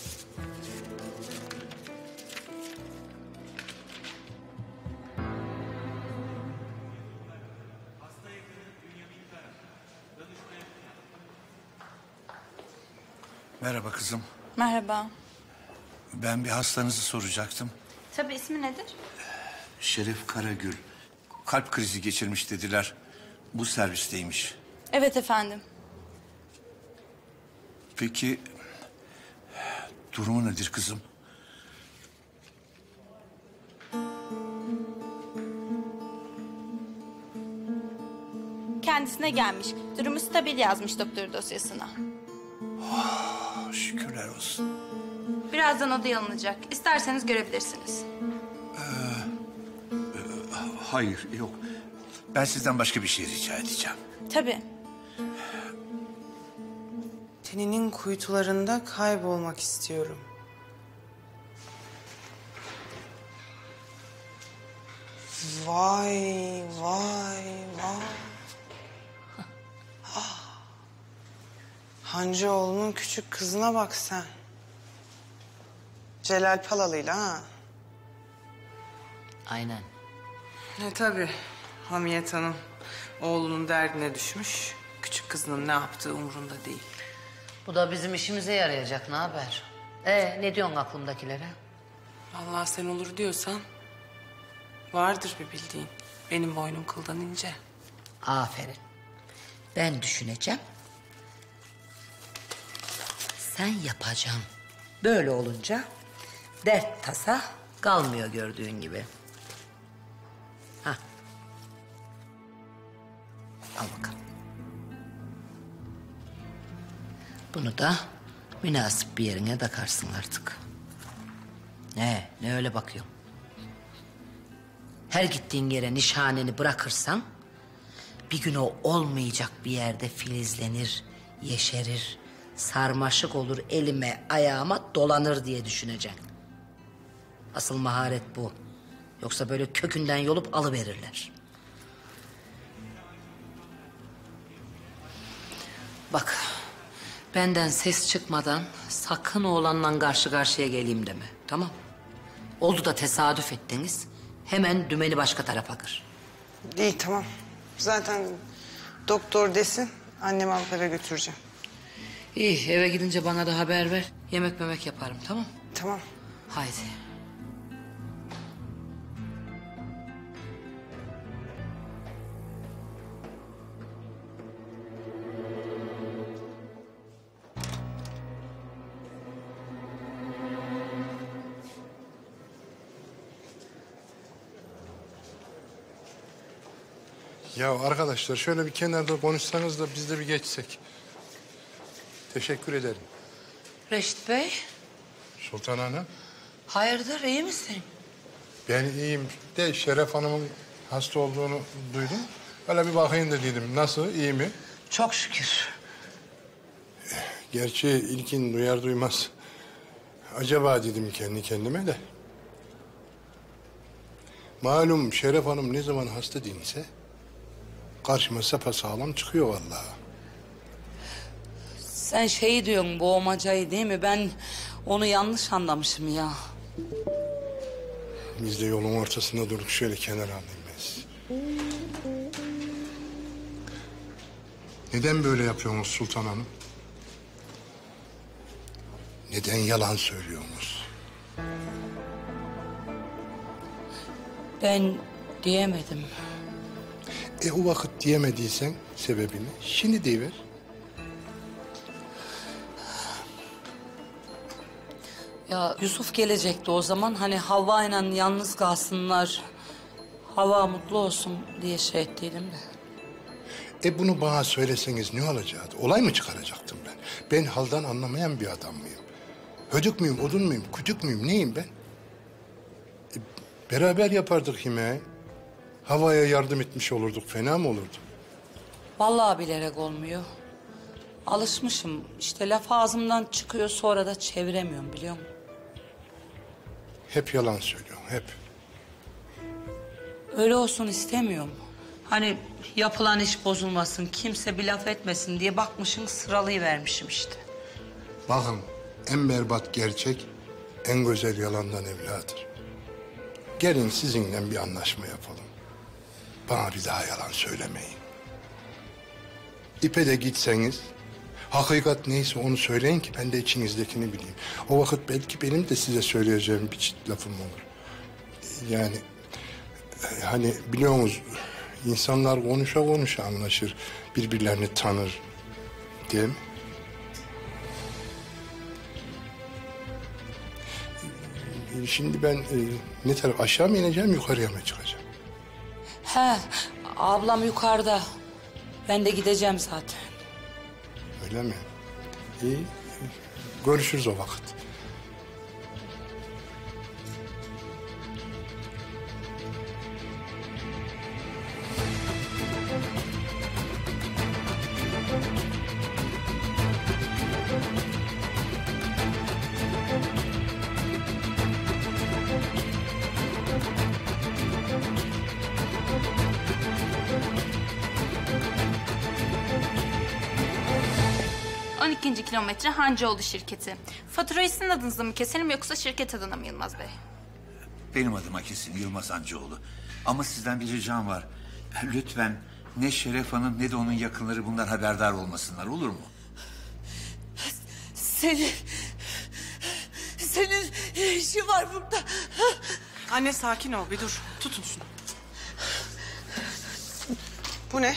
Merhaba kızım. Merhaba. Ben bir hastanızı soracaktım. Tabii ismi nedir? Şeref Karagül. Kalp krizi geçirmiş dediler. Bu servisteymiş. Evet efendim. Peki durumu nedir kızım? Kendisine gelmiş. Durumu stabil yazmış doktor dosyasına. Şükürler olsun. Birazdan odaya alınacak. İsterseniz görebilirsiniz. Hayır yok. Ben sizden başka bir şey rica edeceğim. Tabii. Teninin kuytularında kaybolmak istiyorum. Hancıoğlu'nun küçük kızına bak sen. Celal Palalı'yla ha. Aynen. E tabii. Hamiyet Hanım oğlunun derdine düşmüş. Küçük kızının ne yaptığı umurunda değil. Bu da bizim işimize yarayacak, ne haber? Ee, ne diyorsun aklımdakilere? Allah sen olur diyorsan vardır bir bildiğin. Benim boynum kıldan ince. Aferin. Ben düşüneceğim. Sen yapacaksın. Böyle olunca dert tasa kalmıyor gördüğün gibi. Hah. Al bakalım. Bunu da münasip bir yerine takarsın artık. Ne, ne öyle bakıyorsun? Her gittiğin yere nişaneni bırakırsan... ...bir gün o olmayacak bir yerde filizlenir, yeşerir... ...sarmaşık olur elime, ayağıma dolanır diye düşüneceksin. Asıl maharet bu. Yoksa böyle kökünden yolup alıverirler. Bak, benden ses çıkmadan sakın oğlanla karşı karşıya geleyim deme, tamam? Oldu da tesadüf ettiniz, hemen dümeni başka tarafa kır. İyi tamam. Zaten doktor desin alıp eve götüreceğim. İyi, eve gidince bana da haber ver. Yemek memek yaparım, tamam? Tamam. Haydi. Ya arkadaşlar şöyle bir kenarda konuşsanız da biz de bir geçsek. Teşekkür ederim. Reşit Bey, Sultan Hanım. hayırdır, iyi misin? Ben iyiyim de Şeref Hanım'ın hasta olduğunu duydum. Öyle bir bakayım da dedim. Nasıl, iyi mi? Çok şükür. Gerçi ilkin duyar duymaz. Acaba dedim kendi kendime de. Malum Şeref Hanım ne zaman hasta değilse... ...karşıma sapasağlam çıkıyor vallahi. Sen şey diyorsun, boğmacayı değil mi? Ben onu yanlış anlamışım ya. Biz de yolun ortasında durduk şöyle kenara alayım ben sizi. Neden böyle yapıyorsunuz Sultan Hanım? Neden yalan söylüyorsunuz? Ben diyemedim. E o vakit diyemediysen sebebini şimdi deyiver. Ya Yusuf gelecekti o zaman. Hani Havva ile yalnız kalsınlar. Hava mutlu olsun diye şey ettiydim de. E bunu bana söyleseniz ne olacaktı? Olay mı çıkaracaktım ben? Ben haldan anlamayan bir adam mıyım? Hödük müyüm, odun muyum, kütük müyüm, neyim ben? E, beraber yapardık yemeği. Havaya yardım etmiş olurduk, fena mı olurdu? Vallahi bilerek olmuyor. Alışmışım. İşte laf ağzımdan çıkıyor sonra da çeviremiyorum biliyor musun? Hep yalan söylüyorsun, hep. Öyle olsun istemiyorum. Hani yapılan iş bozulmasın, kimse bir laf etmesin diye bakmışım sıralayı vermişim işte. Bakın, en berbat gerçek, en güzel yalandan evladır. Gelin sizinle bir anlaşma yapalım. Bana bir daha yalan söylemeyin. İpe de gitseniz, hakikat neyse onu söyleyin ki ben de içinizdekini bileyim. O vakit belki benim de size söyleyeceğim bir lafım olur. Yani e, hani biliyorsunuz insanlar konuşa konuşa anlaşır, birbirlerini tanır değil mi? E, Şimdi ben e, ne taraf aşağı mı ineceğim yukarıya mı çıkacağım? He, ablam yukarıda. Ben de gideceğim zaten. Öyle mi? İyi. Görüşürüz o vakit. Kilometre Hancıoğlu şirketi. Faturayı sizin adınıza mı keselim yoksa şirket adına mı Yılmaz Bey? Benim adıma kesin Yılmaz Hancıoğlu. Ama sizden bir ricam var. Lütfen ne Şeref Hanım ne de onun yakınları bunlar haberdar olmasınlar olur mu? Senin... Senin ne işin var burada? Anne sakin ol bir dur. Tutun şunu. Bu ne?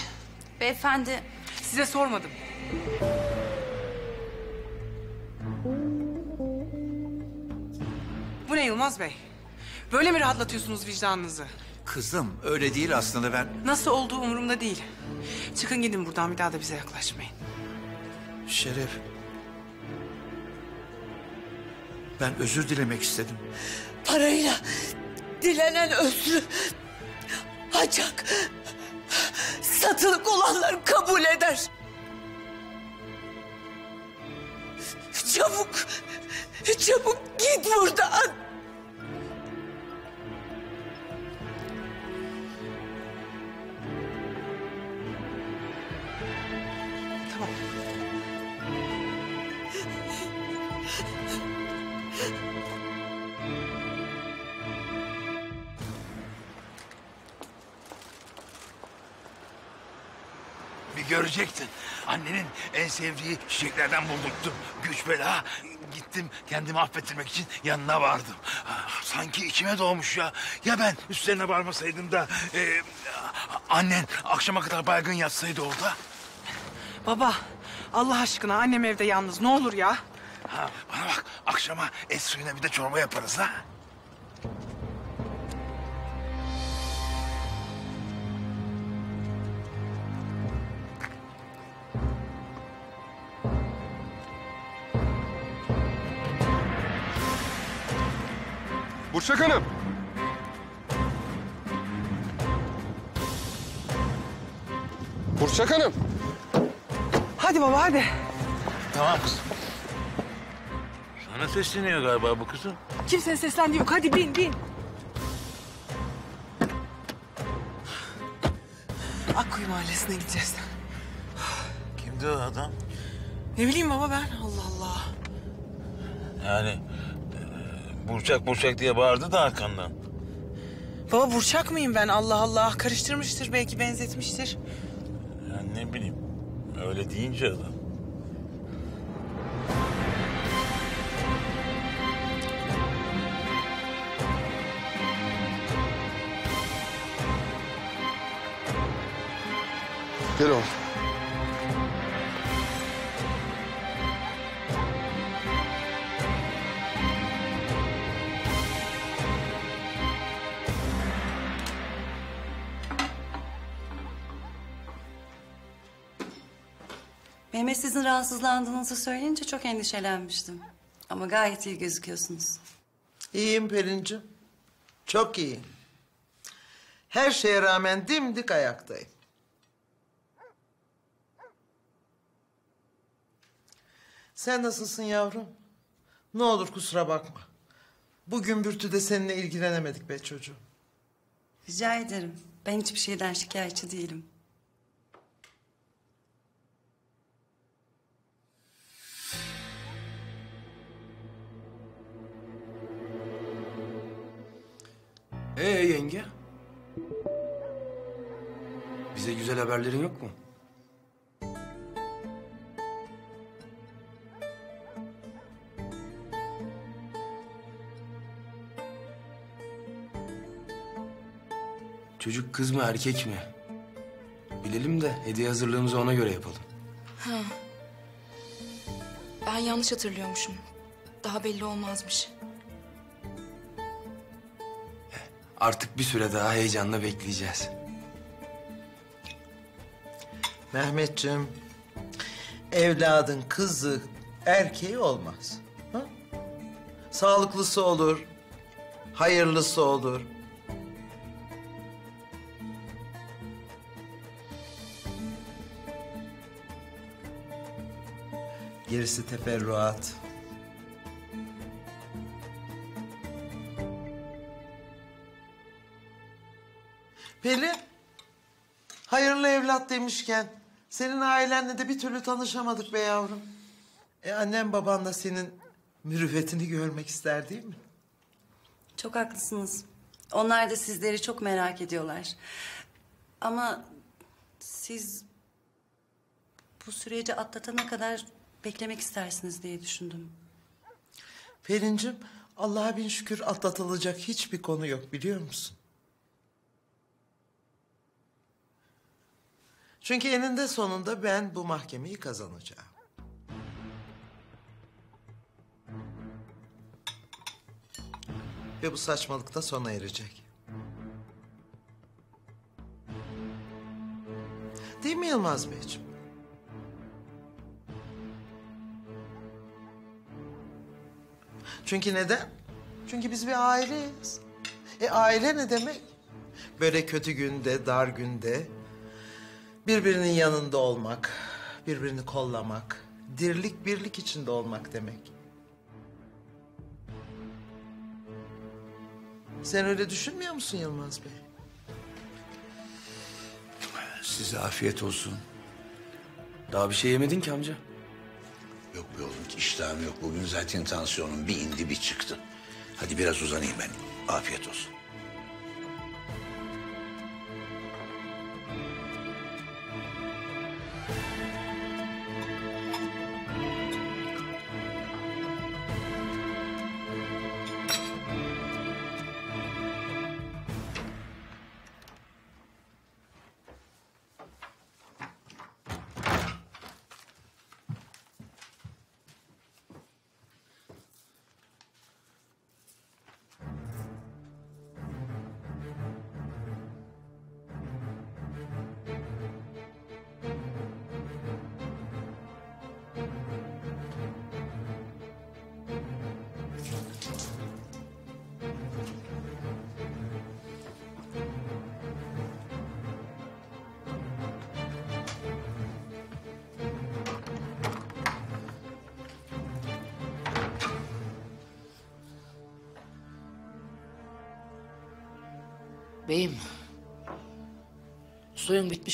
Beyefendi... Size sormadım. Ne Yılmaz Bey? Böyle mi rahatlatıyorsunuz vicdanınızı? Kızım öyle değil aslında ben... Nasıl olduğu umurumda değil. Çıkın gidin buradan bir daha da bize yaklaşmayın. Şeref. Ben özür dilemek istedim. Parayla dilenen özrü ancak satılık olanlar kabul eder. Çabuk, çabuk git buradan. Görecektin. Annenin en sevdiği çiçeklerden bulduktum. Güç bela. Gittim kendimi affettirmek için yanına vardım. Ah, Sanki içime doğmuş ya. Ya ben üstlerine varmasaydım da... e, annen akşama kadar baygın yatsaydı orada. Baba, Allah aşkına annem evde yalnız. Ne olur ya. Ha, bana bak akşama et suyuna bir de çorba yaparız ha. Burçak Hanım. Burçak Hanım. Hadi baba hadi. Tamam kızım. Sana sesleniyor galiba bu kızım. Kimsenin seslendiği yok. Hadi bin bin. Akkuyu Mahallesi'ne gideceğiz. Kimdi o adam? Ne bileyim baba ben. Allah Allah. Yani Burçak Burçak diye bağırdı da arkandan. Baba Burçak mıyım ben? Allah Allah. Karıştırmıştır belki benzetmiştir. Yani ne bileyim. Öyle deyince adam. Gel oğlum. Mehmet sizin rahatsızlandığınızı söyleyince çok endişelenmiştim. Ama gayet iyi gözüküyorsunuz. İyiyim Pelin'cim. Çok iyiyim. Her şeye rağmen dimdik ayaktayım. Sen nasılsın yavrum? Ne olur kusura bakma. Bugün Bürtü'de seninle ilgilenemedik be çocuğum. Rica ederim. Ben hiçbir şeyden şikayetçi değilim. Ee yenge? Bize güzel haberlerin yok mu? Çocuk kız mı erkek mi? Bilelim de hediye hazırlığımızı ona göre yapalım. Ha. Ben yanlış hatırlıyormuşum. Daha belli olmazmış. Artık bir süre daha heyecanla bekleyeceğiz. Mehmetciğim, evladın kızı, erkeği olmaz. Ha? Sağlıklısı olur, hayırlısı olur. Gerisi teferruat. Evlat demişken senin ailenle de bir türlü tanışamadık be yavrum. E annem baban da senin mürüvvetini görmek ister değil mi? Çok haklısınız. Onlar da sizleri çok merak ediyorlar. Ama siz bu süreci atlatana kadar beklemek istersiniz diye düşündüm. Pelin'cim Allah'a bin şükür atlatılacak hiçbir konu yok biliyor musun? Çünkü eninde sonunda ben bu mahkemeyi kazanacağım. Ve bu saçmalık da sona erecek. Değil mi Yılmaz Beyciğim? Çünkü neden? Çünkü biz bir aileyiz. E aile ne demek? Böyle kötü günde, dar günde birbirinin yanında olmak, birbirini kollamak, dirlik birlik içinde olmak demek. Sen öyle düşünmüyor musun Yılmaz Bey? Size afiyet olsun. Daha bir şey yemedin ki amca. Yok be oğlum iştahım yok. Bugün zaten tansiyonum bir indi bir çıktı. Hadi biraz uzanayım ben. Afiyet olsun.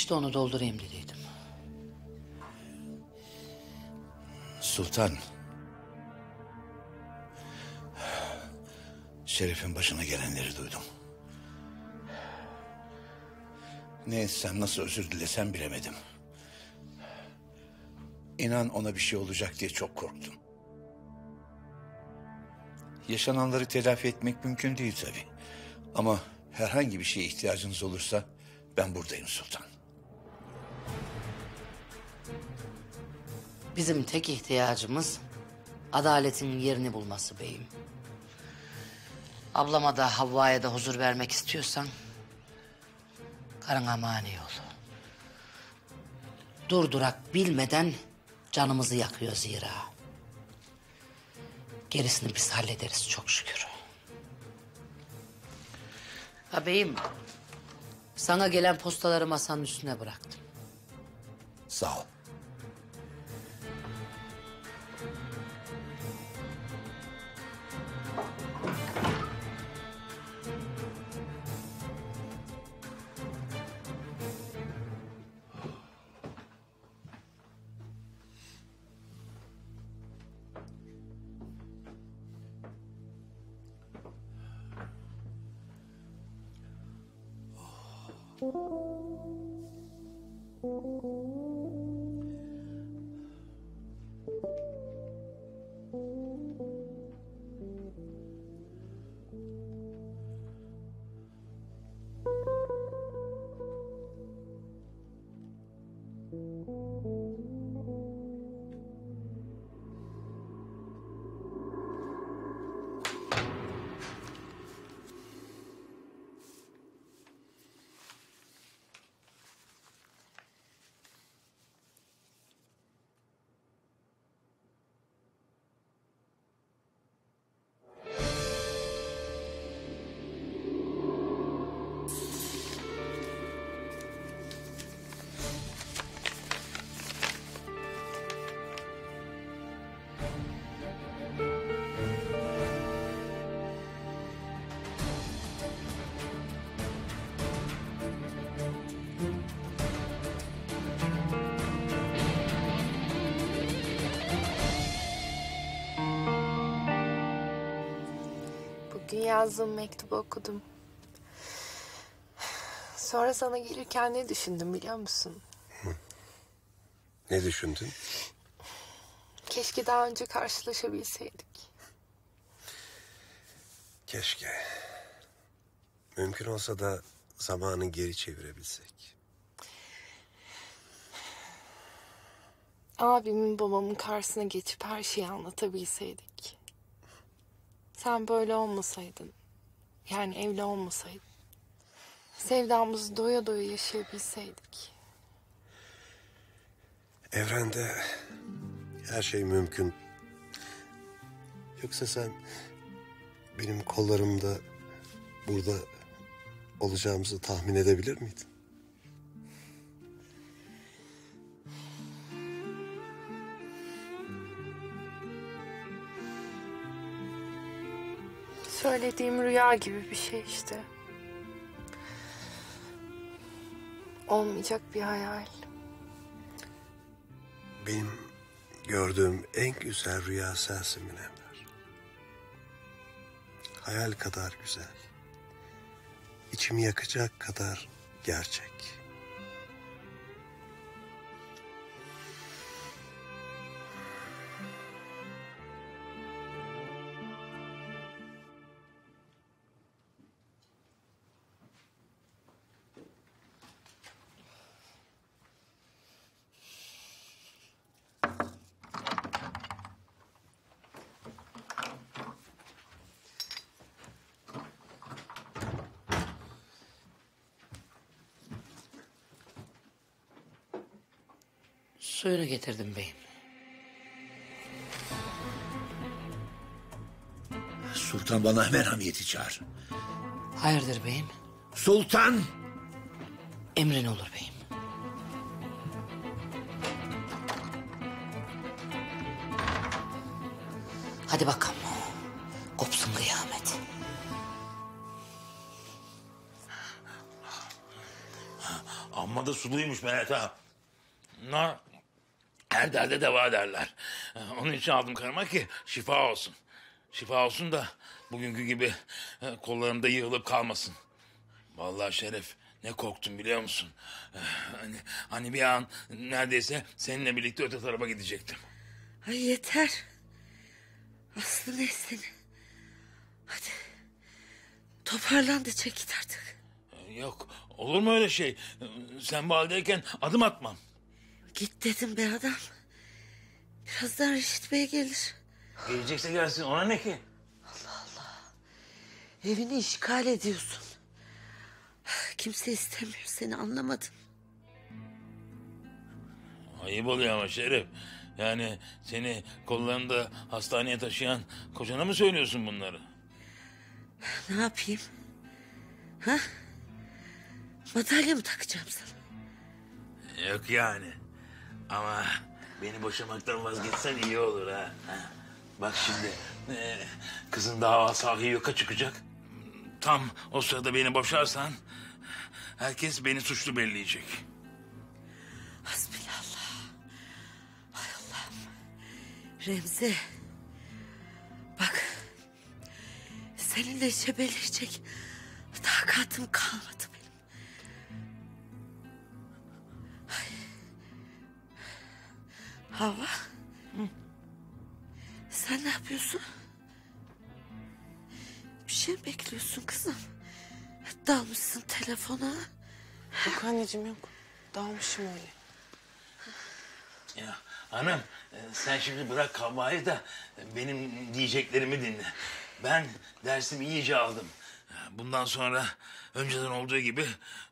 De onu doldurayım dediydim. Sultan. Şerif'in başına gelenleri duydum. Ne etsem, nasıl özür dilesem bilemedim. İnan ona bir şey olacak diye çok korktum. Yaşananları telafi etmek mümkün değil tabii. Ama herhangi bir şeye ihtiyacınız olursa ben buradayım Sultan. Bizim tek ihtiyacımız adaletin yerini bulması beyim. Ablama da Havva'ya da huzur vermek istiyorsan karına mani ol. Durdurak bilmeden canımızı yakıyor zira. Gerisini biz hallederiz çok şükür. Ha beyim, sana gelen postaları masanın üstüne bıraktım. Sağ ol. Thank you. Bugün yazdığım mektubu okudum. Sonra sana gelirken ne düşündüm biliyor musun? Ne düşündün? Keşke daha önce karşılaşabilseydik. Keşke. Mümkün olsa da zamanı geri çevirebilsek. Abimin babamın karşısına geçip her şeyi anlatabilseydik. Sen böyle olmasaydın. Yani evli olmasaydın. Sevdamızı doya doya yaşayabilseydik. Evrende her şey mümkün. Yoksa sen benim kollarımda burada olacağımızı tahmin edebilir miydin? Söylediğim rüya gibi bir şey işte. Olmayacak bir hayal. Benim gördüğüm en güzel rüya sensin Münevver. Hayal kadar güzel. İçimi yakacak kadar gerçek. Suyunu getirdim beyim. Sultan bana hemen hamiyeti çağır. Hayırdır beyim? Sultan! Emrin olur beyim. Hadi bakalım. Kopsun kıyamet. Amma da suluymuş Mehmet ha. Nar her derde deva derler. Onun için aldım karıma ki şifa olsun. Şifa olsun da bugünkü gibi e, kollarında yığılıp kalmasın. Vallahi Şeref ne korktum biliyor musun? Hani, hani bir an neredeyse seninle birlikte öte tarafa gidecektim. Ay yeter. Aslı ne seni? Hadi. Toparlan da çek git artık. Yok olur mu öyle şey? Sen bu haldeyken adım atmam. Git dedim be adam. Birazdan Reşit Bey gelir. Gelecekse gelsin ona ne ki? Evini işgal ediyorsun. Kimse istemiyor seni anlamadım. Ayıp oluyor ama Şerif. Yani seni kollarında hastaneye taşıyan kocana mı söylüyorsun bunları? Ne yapayım? Ha? Madalya mı takacağım sana? Yok yani. Ama beni boşamaktan vazgeçsen iyi olur ha. Bak şimdi e, kızın davası ahiyoka çıkacak. Tam o sırada beni boşarsan herkes beni suçlu belleyecek. Hasbinallah. Hay Allah'ım. Remzi. Bak. Seninle işe belirleyecek takatım kalmadı Hava. Sen ne yapıyorsun? Bir şey mi bekliyorsun kızım? Dalmışsın telefona. Yok anneciğim yok. Dalmışım öyle. Ya hanım e, sen şimdi bırak kavgayı da benim diyeceklerimi dinle. Ben dersimi iyice aldım. Bundan sonra önceden olduğu gibi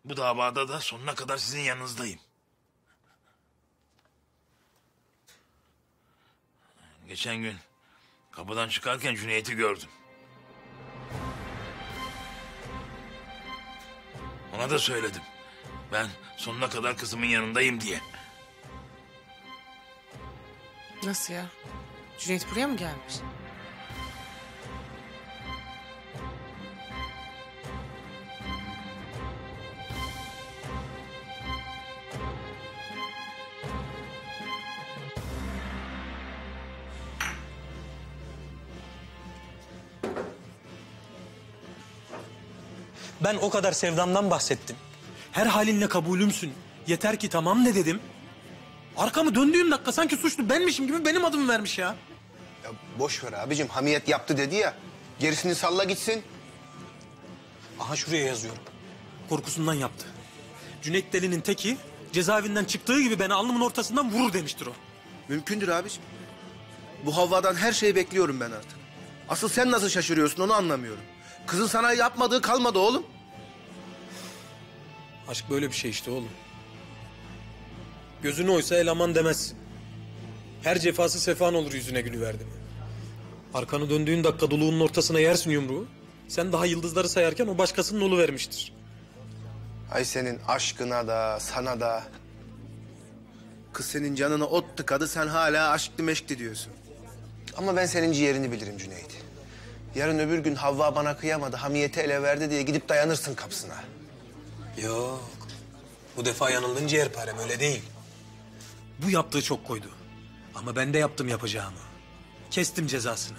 bu davada da sonuna kadar sizin yanınızdayım. Geçen gün kapıdan çıkarken Cüneyt'i gördüm. Ona da söyledim. Ben sonuna kadar kızımın yanındayım diye. Nasıl ya? Cüneyt buraya mı gelmiş? Ben o kadar sevdamdan bahsettim. Her halinle kabulümsün. Yeter ki tamam ne dedim. Arkamı döndüğüm dakika sanki suçlu benmişim gibi benim adımı vermiş ya. Ya boş ver abicim. Hamiyet yaptı dedi ya. Gerisini salla gitsin. Aha şuraya yazıyorum. Korkusundan yaptı. Cüneyt Deli'nin teki cezaevinden çıktığı gibi beni alnımın ortasından vurur demiştir o. Mümkündür abicim. Bu Havva'dan her şeyi bekliyorum ben artık. Asıl sen nasıl şaşırıyorsun onu anlamıyorum. Kızın sana yapmadığı kalmadı oğlum. Aşk böyle bir şey işte oğlum. Gözünü oysa eleman demezsin. Her cefası sefan olur yüzüne gülüverdi mi? Arkanı döndüğün dakika doluğunun ortasına yersin yumruğu. Sen daha yıldızları sayarken o başkasının olu vermiştir. Ay senin aşkına da sana da. Kız senin canına ot tıkadı sen hala aşklı meşkli diyorsun. Ama ben senin ciğerini bilirim Cüneyt. Yarın öbür gün Havva bana kıyamadı, hamiyeti ele verdi diye gidip dayanırsın kapısına. Yok. Bu defa yanıldın ciğerparem öyle değil. Bu yaptığı çok koydu. Ama ben de yaptım yapacağımı. Kestim cezasını.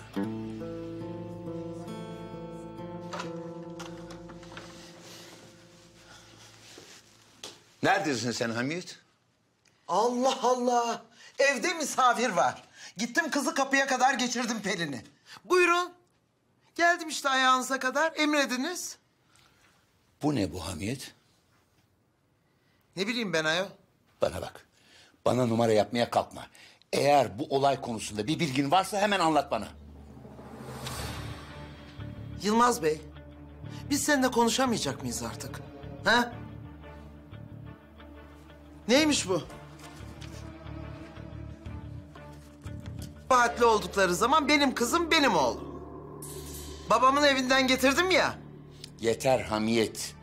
Neredesin sen Hamit? Allah Allah. Evde misafir var. Gittim kızı kapıya kadar geçirdim Pelin'i. Buyurun. Geldim işte ayağınıza kadar. Emrediniz. Bu ne bu Hamiyet? Ne bileyim ben ayol. Bana bak. Bana numara yapmaya kalkma. Eğer bu olay konusunda bir bilgin varsa hemen anlat bana. Yılmaz Bey. Biz seninle konuşamayacak mıyız artık? Ha? Neymiş bu? Vaatli oldukları zaman benim kızım benim oğlum. Babamın evinden getirdim ya. Yeter Hamiyet.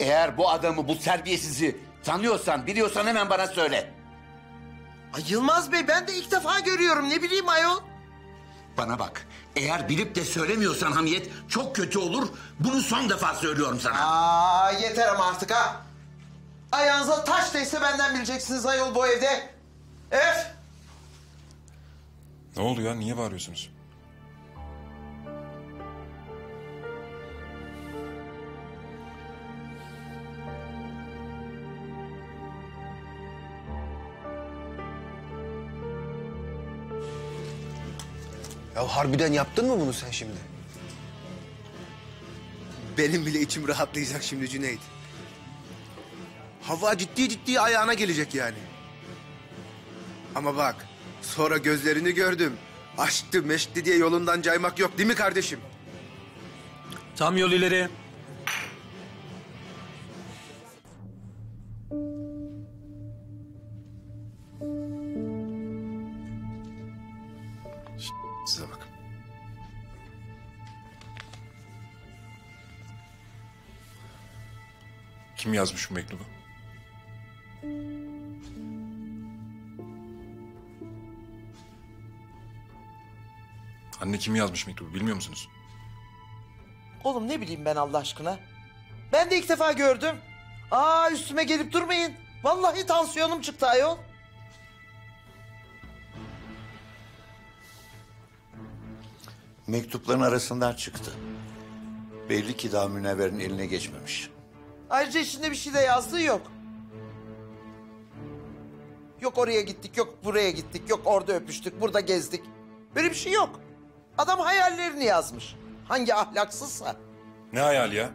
Eğer bu adamı, bu terbiyesizi tanıyorsan, biliyorsan hemen bana söyle. Ay Yılmaz Bey ben de ilk defa görüyorum. Ne bileyim ayol. Bana bak. Eğer bilip de söylemiyorsan Hamiyet çok kötü olur. Bunu son defa söylüyorum sana. Aa yeter ama artık ha. Ayağınıza taş değse benden bileceksiniz ayol bu evde. Öf. Ne oldu ya? Niye bağırıyorsunuz? Ya harbiden yaptın mı bunu sen şimdi? Benim bile içim rahatlayacak şimdi Cüneyt. Hava ciddi ciddi ayağına gelecek yani. Ama bak sonra gözlerini gördüm. Aşktı meşkti diye yolundan caymak yok değil mi kardeşim? Tam yol ileri. Kim yazmış bu mektubu? Anne kim yazmış mektubu bilmiyor musunuz? Oğlum ne bileyim ben Allah aşkına. Ben de ilk defa gördüm. Aa üstüme gelip durmayın. Vallahi tansiyonum çıktı ayol. Mektupların arasından çıktı. Belli ki daha münevverin eline geçmemiş. Ayrıca içinde bir şey de yazdığı yok. Yok oraya gittik, yok buraya gittik, yok orada öpüştük, burada gezdik. Böyle bir şey yok. Adam hayallerini yazmış. Hangi ahlaksızsa. Ne hayal ya?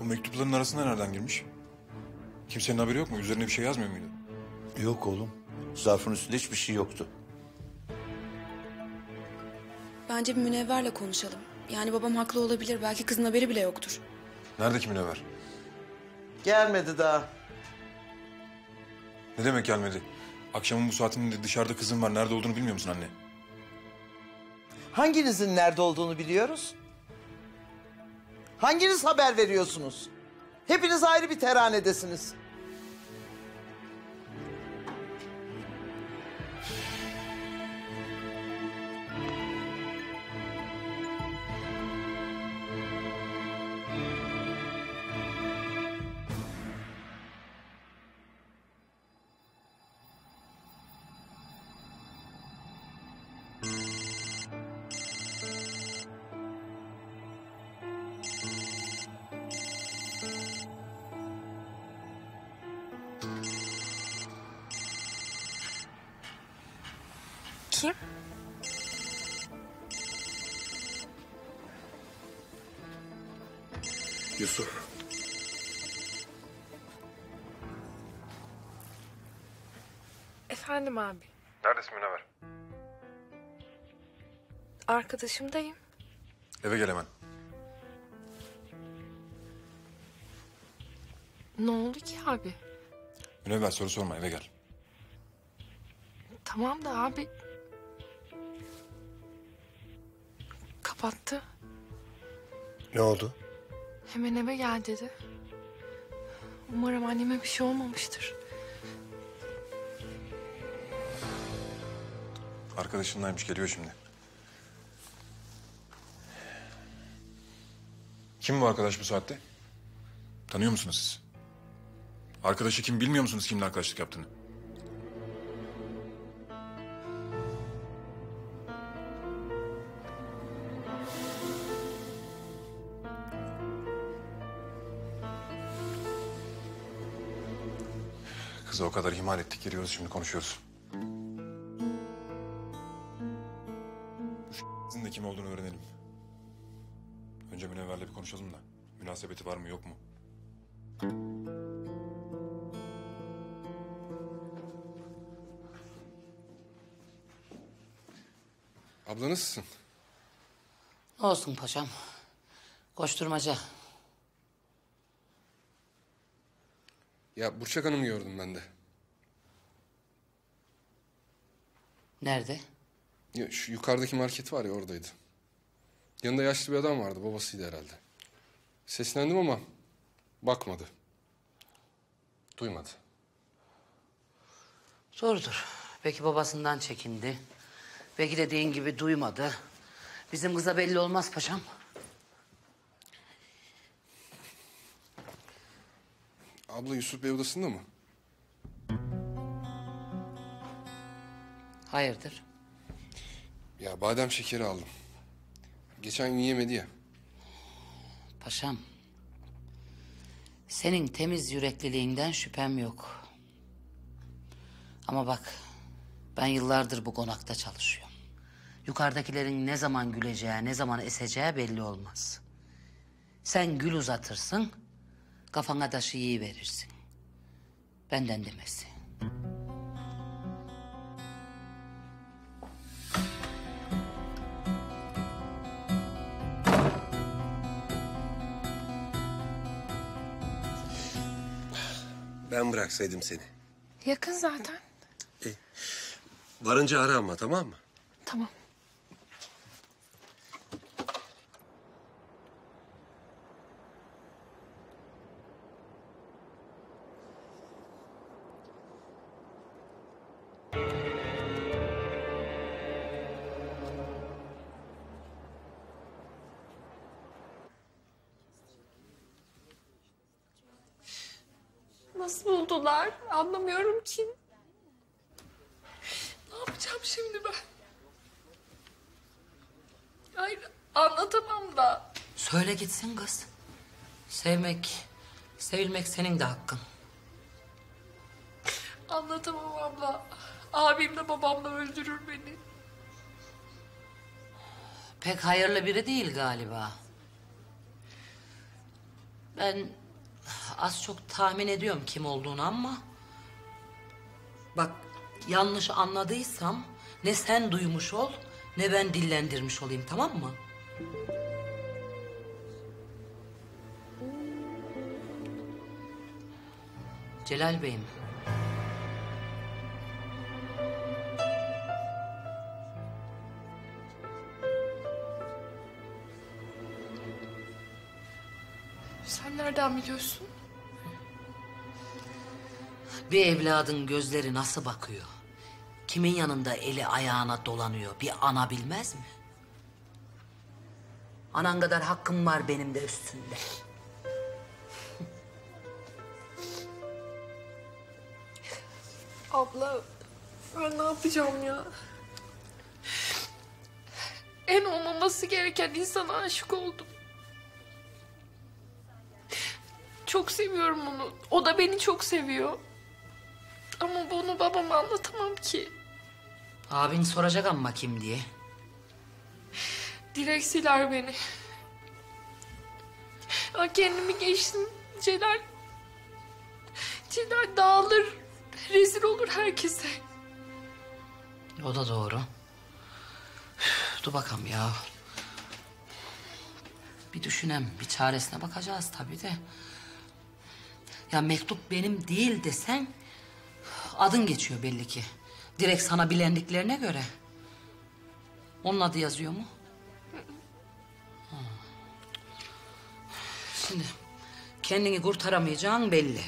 Bu mektupların arasına nereden girmiş? Kimsenin haberi yok mu? Üzerine bir şey yazmıyor muydu? Yok oğlum. Zarfın üstünde hiçbir şey yoktu. Bence bir münevverle konuşalım. Yani babam haklı olabilir. Belki kızın haberi bile yoktur. Nerede ki Münevver? Gelmedi daha. Ne demek gelmedi? Akşamın bu saatinde dışarıda kızım var. Nerede olduğunu bilmiyor musun anne? Hanginizin nerede olduğunu biliyoruz? Hanginiz haber veriyorsunuz? Hepiniz ayrı bir teranedesiniz. Kim? Yusuf. Efendim abi. Neredesin Münevver? Arkadaşımdayım. Eve gel hemen. Ne oldu ki abi? Münevver soru sorma eve gel. Tamam da abi... Kapattı. Ne oldu? Hemen eve gel dedi. Umarım anneme bir şey olmamıştır. Arkadaşındaymış geliyor şimdi. Kim bu arkadaş bu saatte? Tanıyor musunuz siz? Arkadaşı kim bilmiyor musunuz kimle arkadaşlık yaptığını? Kızı o kadar ihmal ettik geliyoruz şimdi konuşuyoruz. Sizin de kim olduğunu öğrenelim. Önce Münevver'le bir konuşalım da. Münasebeti var mı yok mu? Abla nasılsın? Olsun paşam. Koşturmaca. Ya Burçak Hanım'ı gördüm ben de. Nerede? Ya şu yukarıdaki market var ya oradaydı. Yanında yaşlı bir adam vardı babasıydı herhalde. Seslendim ama bakmadı. Duymadı. Doğrudur. Belki babasından çekindi. Belki dediğin gibi duymadı. Bizim kıza belli olmaz paşam. Abla Yusuf Bey odasında mı? Hayırdır? Ya badem şekeri aldım. Geçen gün yemedi ya. Paşam. Senin temiz yürekliliğinden şüphem yok. Ama bak ben yıllardır bu konakta çalışıyorum. Yukarıdakilerin ne zaman güleceği, ne zaman eseceği belli olmaz. Sen gül uzatırsın, kafana taşı iyi verirsin. Benden demesi. Ben bıraksaydım seni. Yakın zaten. Varınca ara ama tamam mı? Tamam. Buldular? Anlamıyorum ki. Ne yapacağım şimdi ben? Hayır, anlatamam da. Söyle gitsin kız. Sevmek, sevilmek senin de hakkın. Anlatamam abla. Abim de babam da öldürür beni. Pek hayırlı biri değil galiba. Ben az çok tahmin ediyorum kim olduğunu ama... Bak yanlış anladıysam ne sen duymuş ol ne ben dillendirmiş olayım tamam mı? Celal Bey'im. Sen nereden biliyorsun? Bir evladın gözleri nasıl bakıyor? Kimin yanında eli ayağına dolanıyor bir ana bilmez mi? Anan kadar hakkım var benim de üstünde. Abla ben ne yapacağım ya? En olmaması gereken insana aşık oldum. Çok seviyorum onu. O da beni çok seviyor. Ama bunu babama anlatamam ki. Abin soracak ama kim diye. Direkt siler beni. Ya kendimi geçtim Celal. Celal dağılır. Rezil olur herkese. O da doğru. Üf, Dur bakalım ya. Bir düşünem, bir çaresine bakacağız tabii de. Ya mektup benim değil desen... ...adın geçiyor belli ki. Direkt sana bilendiklerine göre. Onun adı yazıyor mu? Ha. Şimdi kendini kurtaramayacağın belli.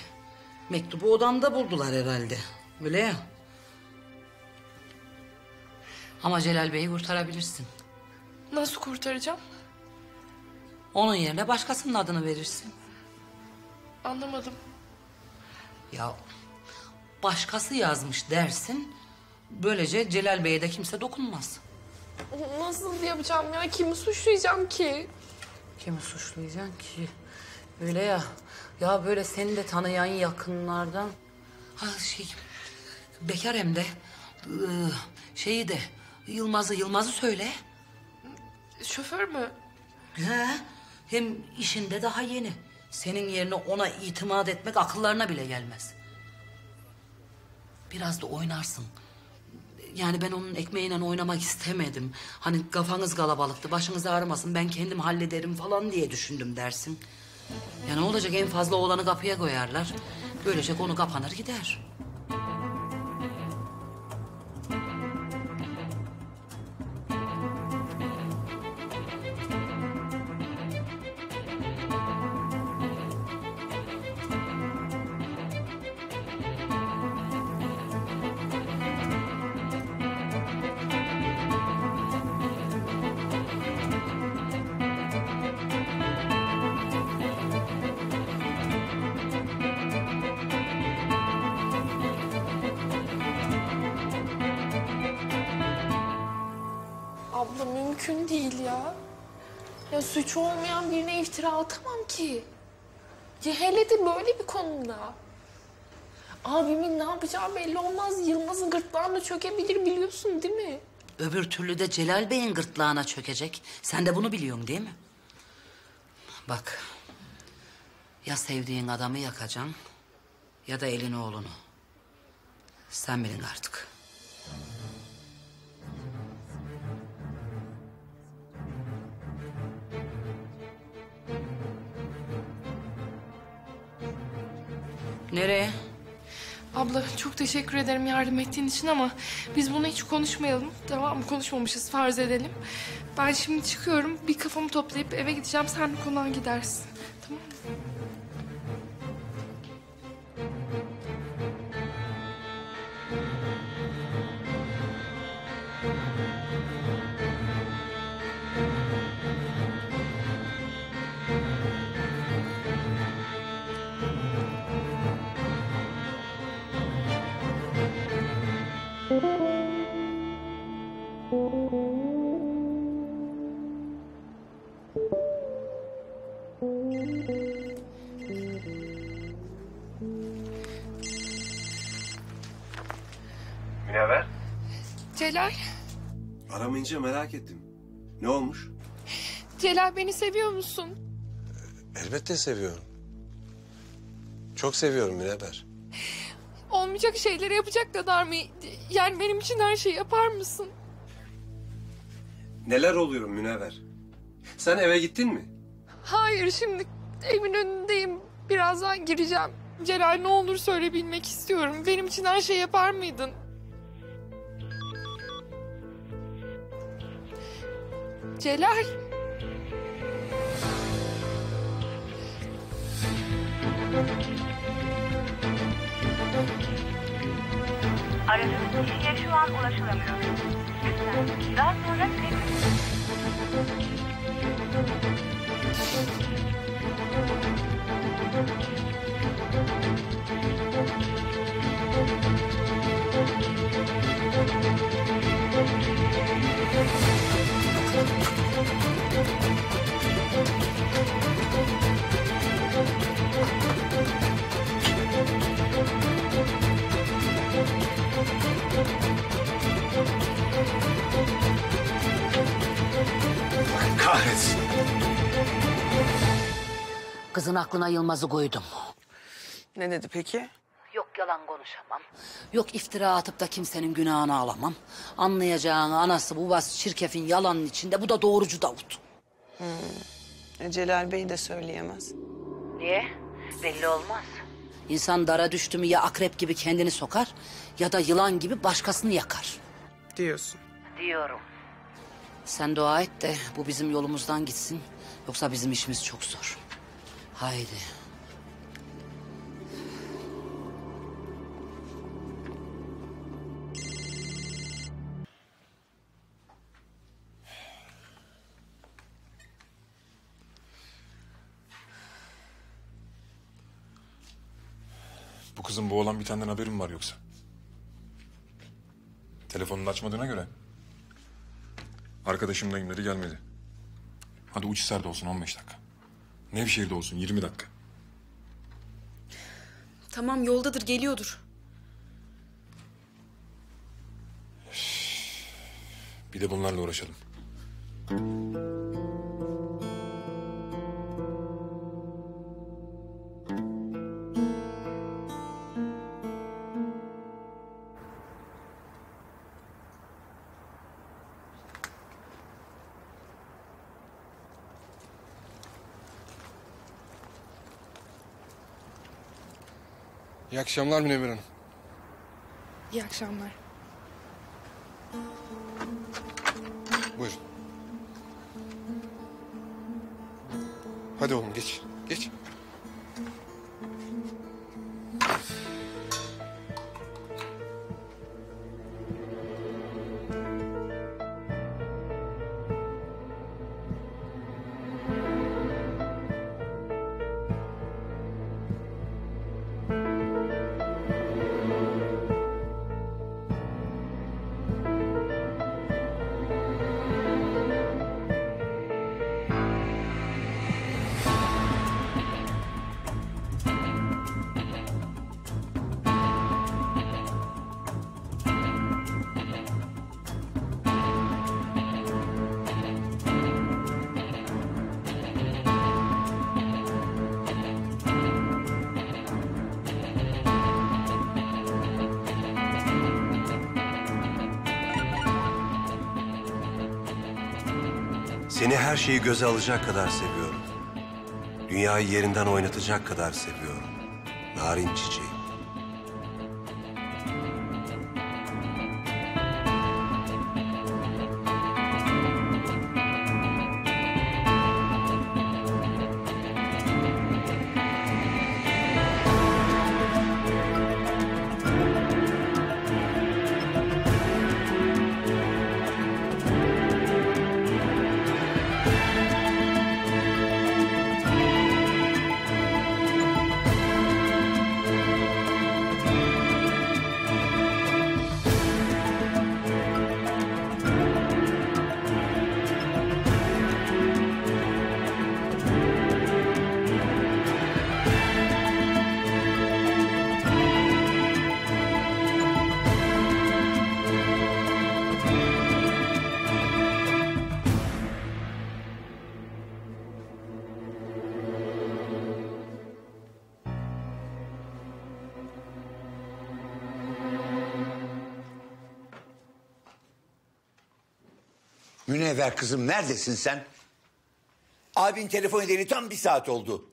Mektubu odamda buldular herhalde. Öyle ya. Ama Celal Bey'i kurtarabilirsin. Nasıl kurtaracağım? Onun yerine başkasının adını verirsin. Anlamadım. Ya başkası yazmış dersin. Böylece Celal Bey'e de kimse dokunmaz. Nasıl yapacağım ya? Kimi suçlayacağım ki? Kimi suçlayacaksın ki? Öyle ya. Ya böyle seni de tanıyan yakınlardan. Ha şey bekar hem de ıı, şeyi de Yılmaz'ı Yılmaz'ı söyle. Şoför mü? He, hem işinde daha yeni. Senin yerine ona itimat etmek akıllarına bile gelmez. Biraz da oynarsın. Yani ben onun ekmeğiyle oynamak istemedim. Hani kafanız kalabalıktı, başınız ağrımasın, ben kendim hallederim falan diye düşündüm dersin. Ya ne olacak en fazla oğlanı kapıya koyarlar. Böylece konu kapanır gider. Ya hele de böyle bir konuda. Abimin ne yapacağı belli olmaz. Yılmaz'ın gırtlağına çökebilir biliyorsun değil mi? Öbür türlü de Celal Bey'in gırtlağına çökecek. Sen de bunu biliyorsun değil mi? Bak. Ya sevdiğin adamı yakacaksın ya da elini oğlunu. Sen bilin artık. Nereye? Abla çok teşekkür ederim yardım ettiğin için ama biz bunu hiç konuşmayalım. Tamam mı? Konuşmamışız farz edelim. Ben şimdi çıkıyorum. Bir kafamı toplayıp eve gideceğim. Sen de konağa gidersin. Münevver? Celal, Aramayınca merak ettim. Ne olmuş? Celal beni seviyor musun? Elbette seviyorum. Çok seviyorum Münevver. Olmayacak şeyleri yapacak kadar mı? Yani benim için her şeyi yapar mısın? Neler oluyor Münevver? Sen eve gittin mi? Hayır şimdi evin önündeyim. Birazdan gireceğim. Celal ne olur söyle bilmek istiyorum. Benim için her şeyi yapar mıydın? Celal. Aradığınız kişiye şu an ulaşılamıyor. Lütfen daha sonra tekrar... Kahretsin. Kızın aklına Yılmaz'ı koydum. Ne dedi peki? Yok yalan konuşamam. Yok iftira atıp da kimsenin günahını alamam. Anlayacağın anası babası çirkefin yalanın içinde bu da doğrucu Davut. Hmm. E, Celal Bey de söyleyemez. Niye? Belli olmaz. İnsan dara düştü mü ya akrep gibi kendini sokar ya da yılan gibi başkasını yakar. Diyorsun. Diyorum. Sen dua et de bu bizim yolumuzdan gitsin. Yoksa bizim işimiz çok zor. Haydi. Bu kızın bu olan bitenden haberin var yoksa? Telefonunu açmadığına göre. Arkadaşımdayım dedi gelmedi. Hadi Uçhisar'da olsun 15 dakika. Nevşehir'de olsun 20 dakika. Tamam yoldadır geliyordur. Bir de bunlarla uğraşalım. İyi akşamlar Münevver Hanım. İyi akşamlar. Buyurun. Hadi oğlum geç. Geç. Her şeyi göze alacak kadar seviyorum. Dünyayı yerinden oynatacak kadar seviyorum. Narin çiçeği. Münevver kızım neredesin sen? Abin telefon edeli tam bir saat oldu.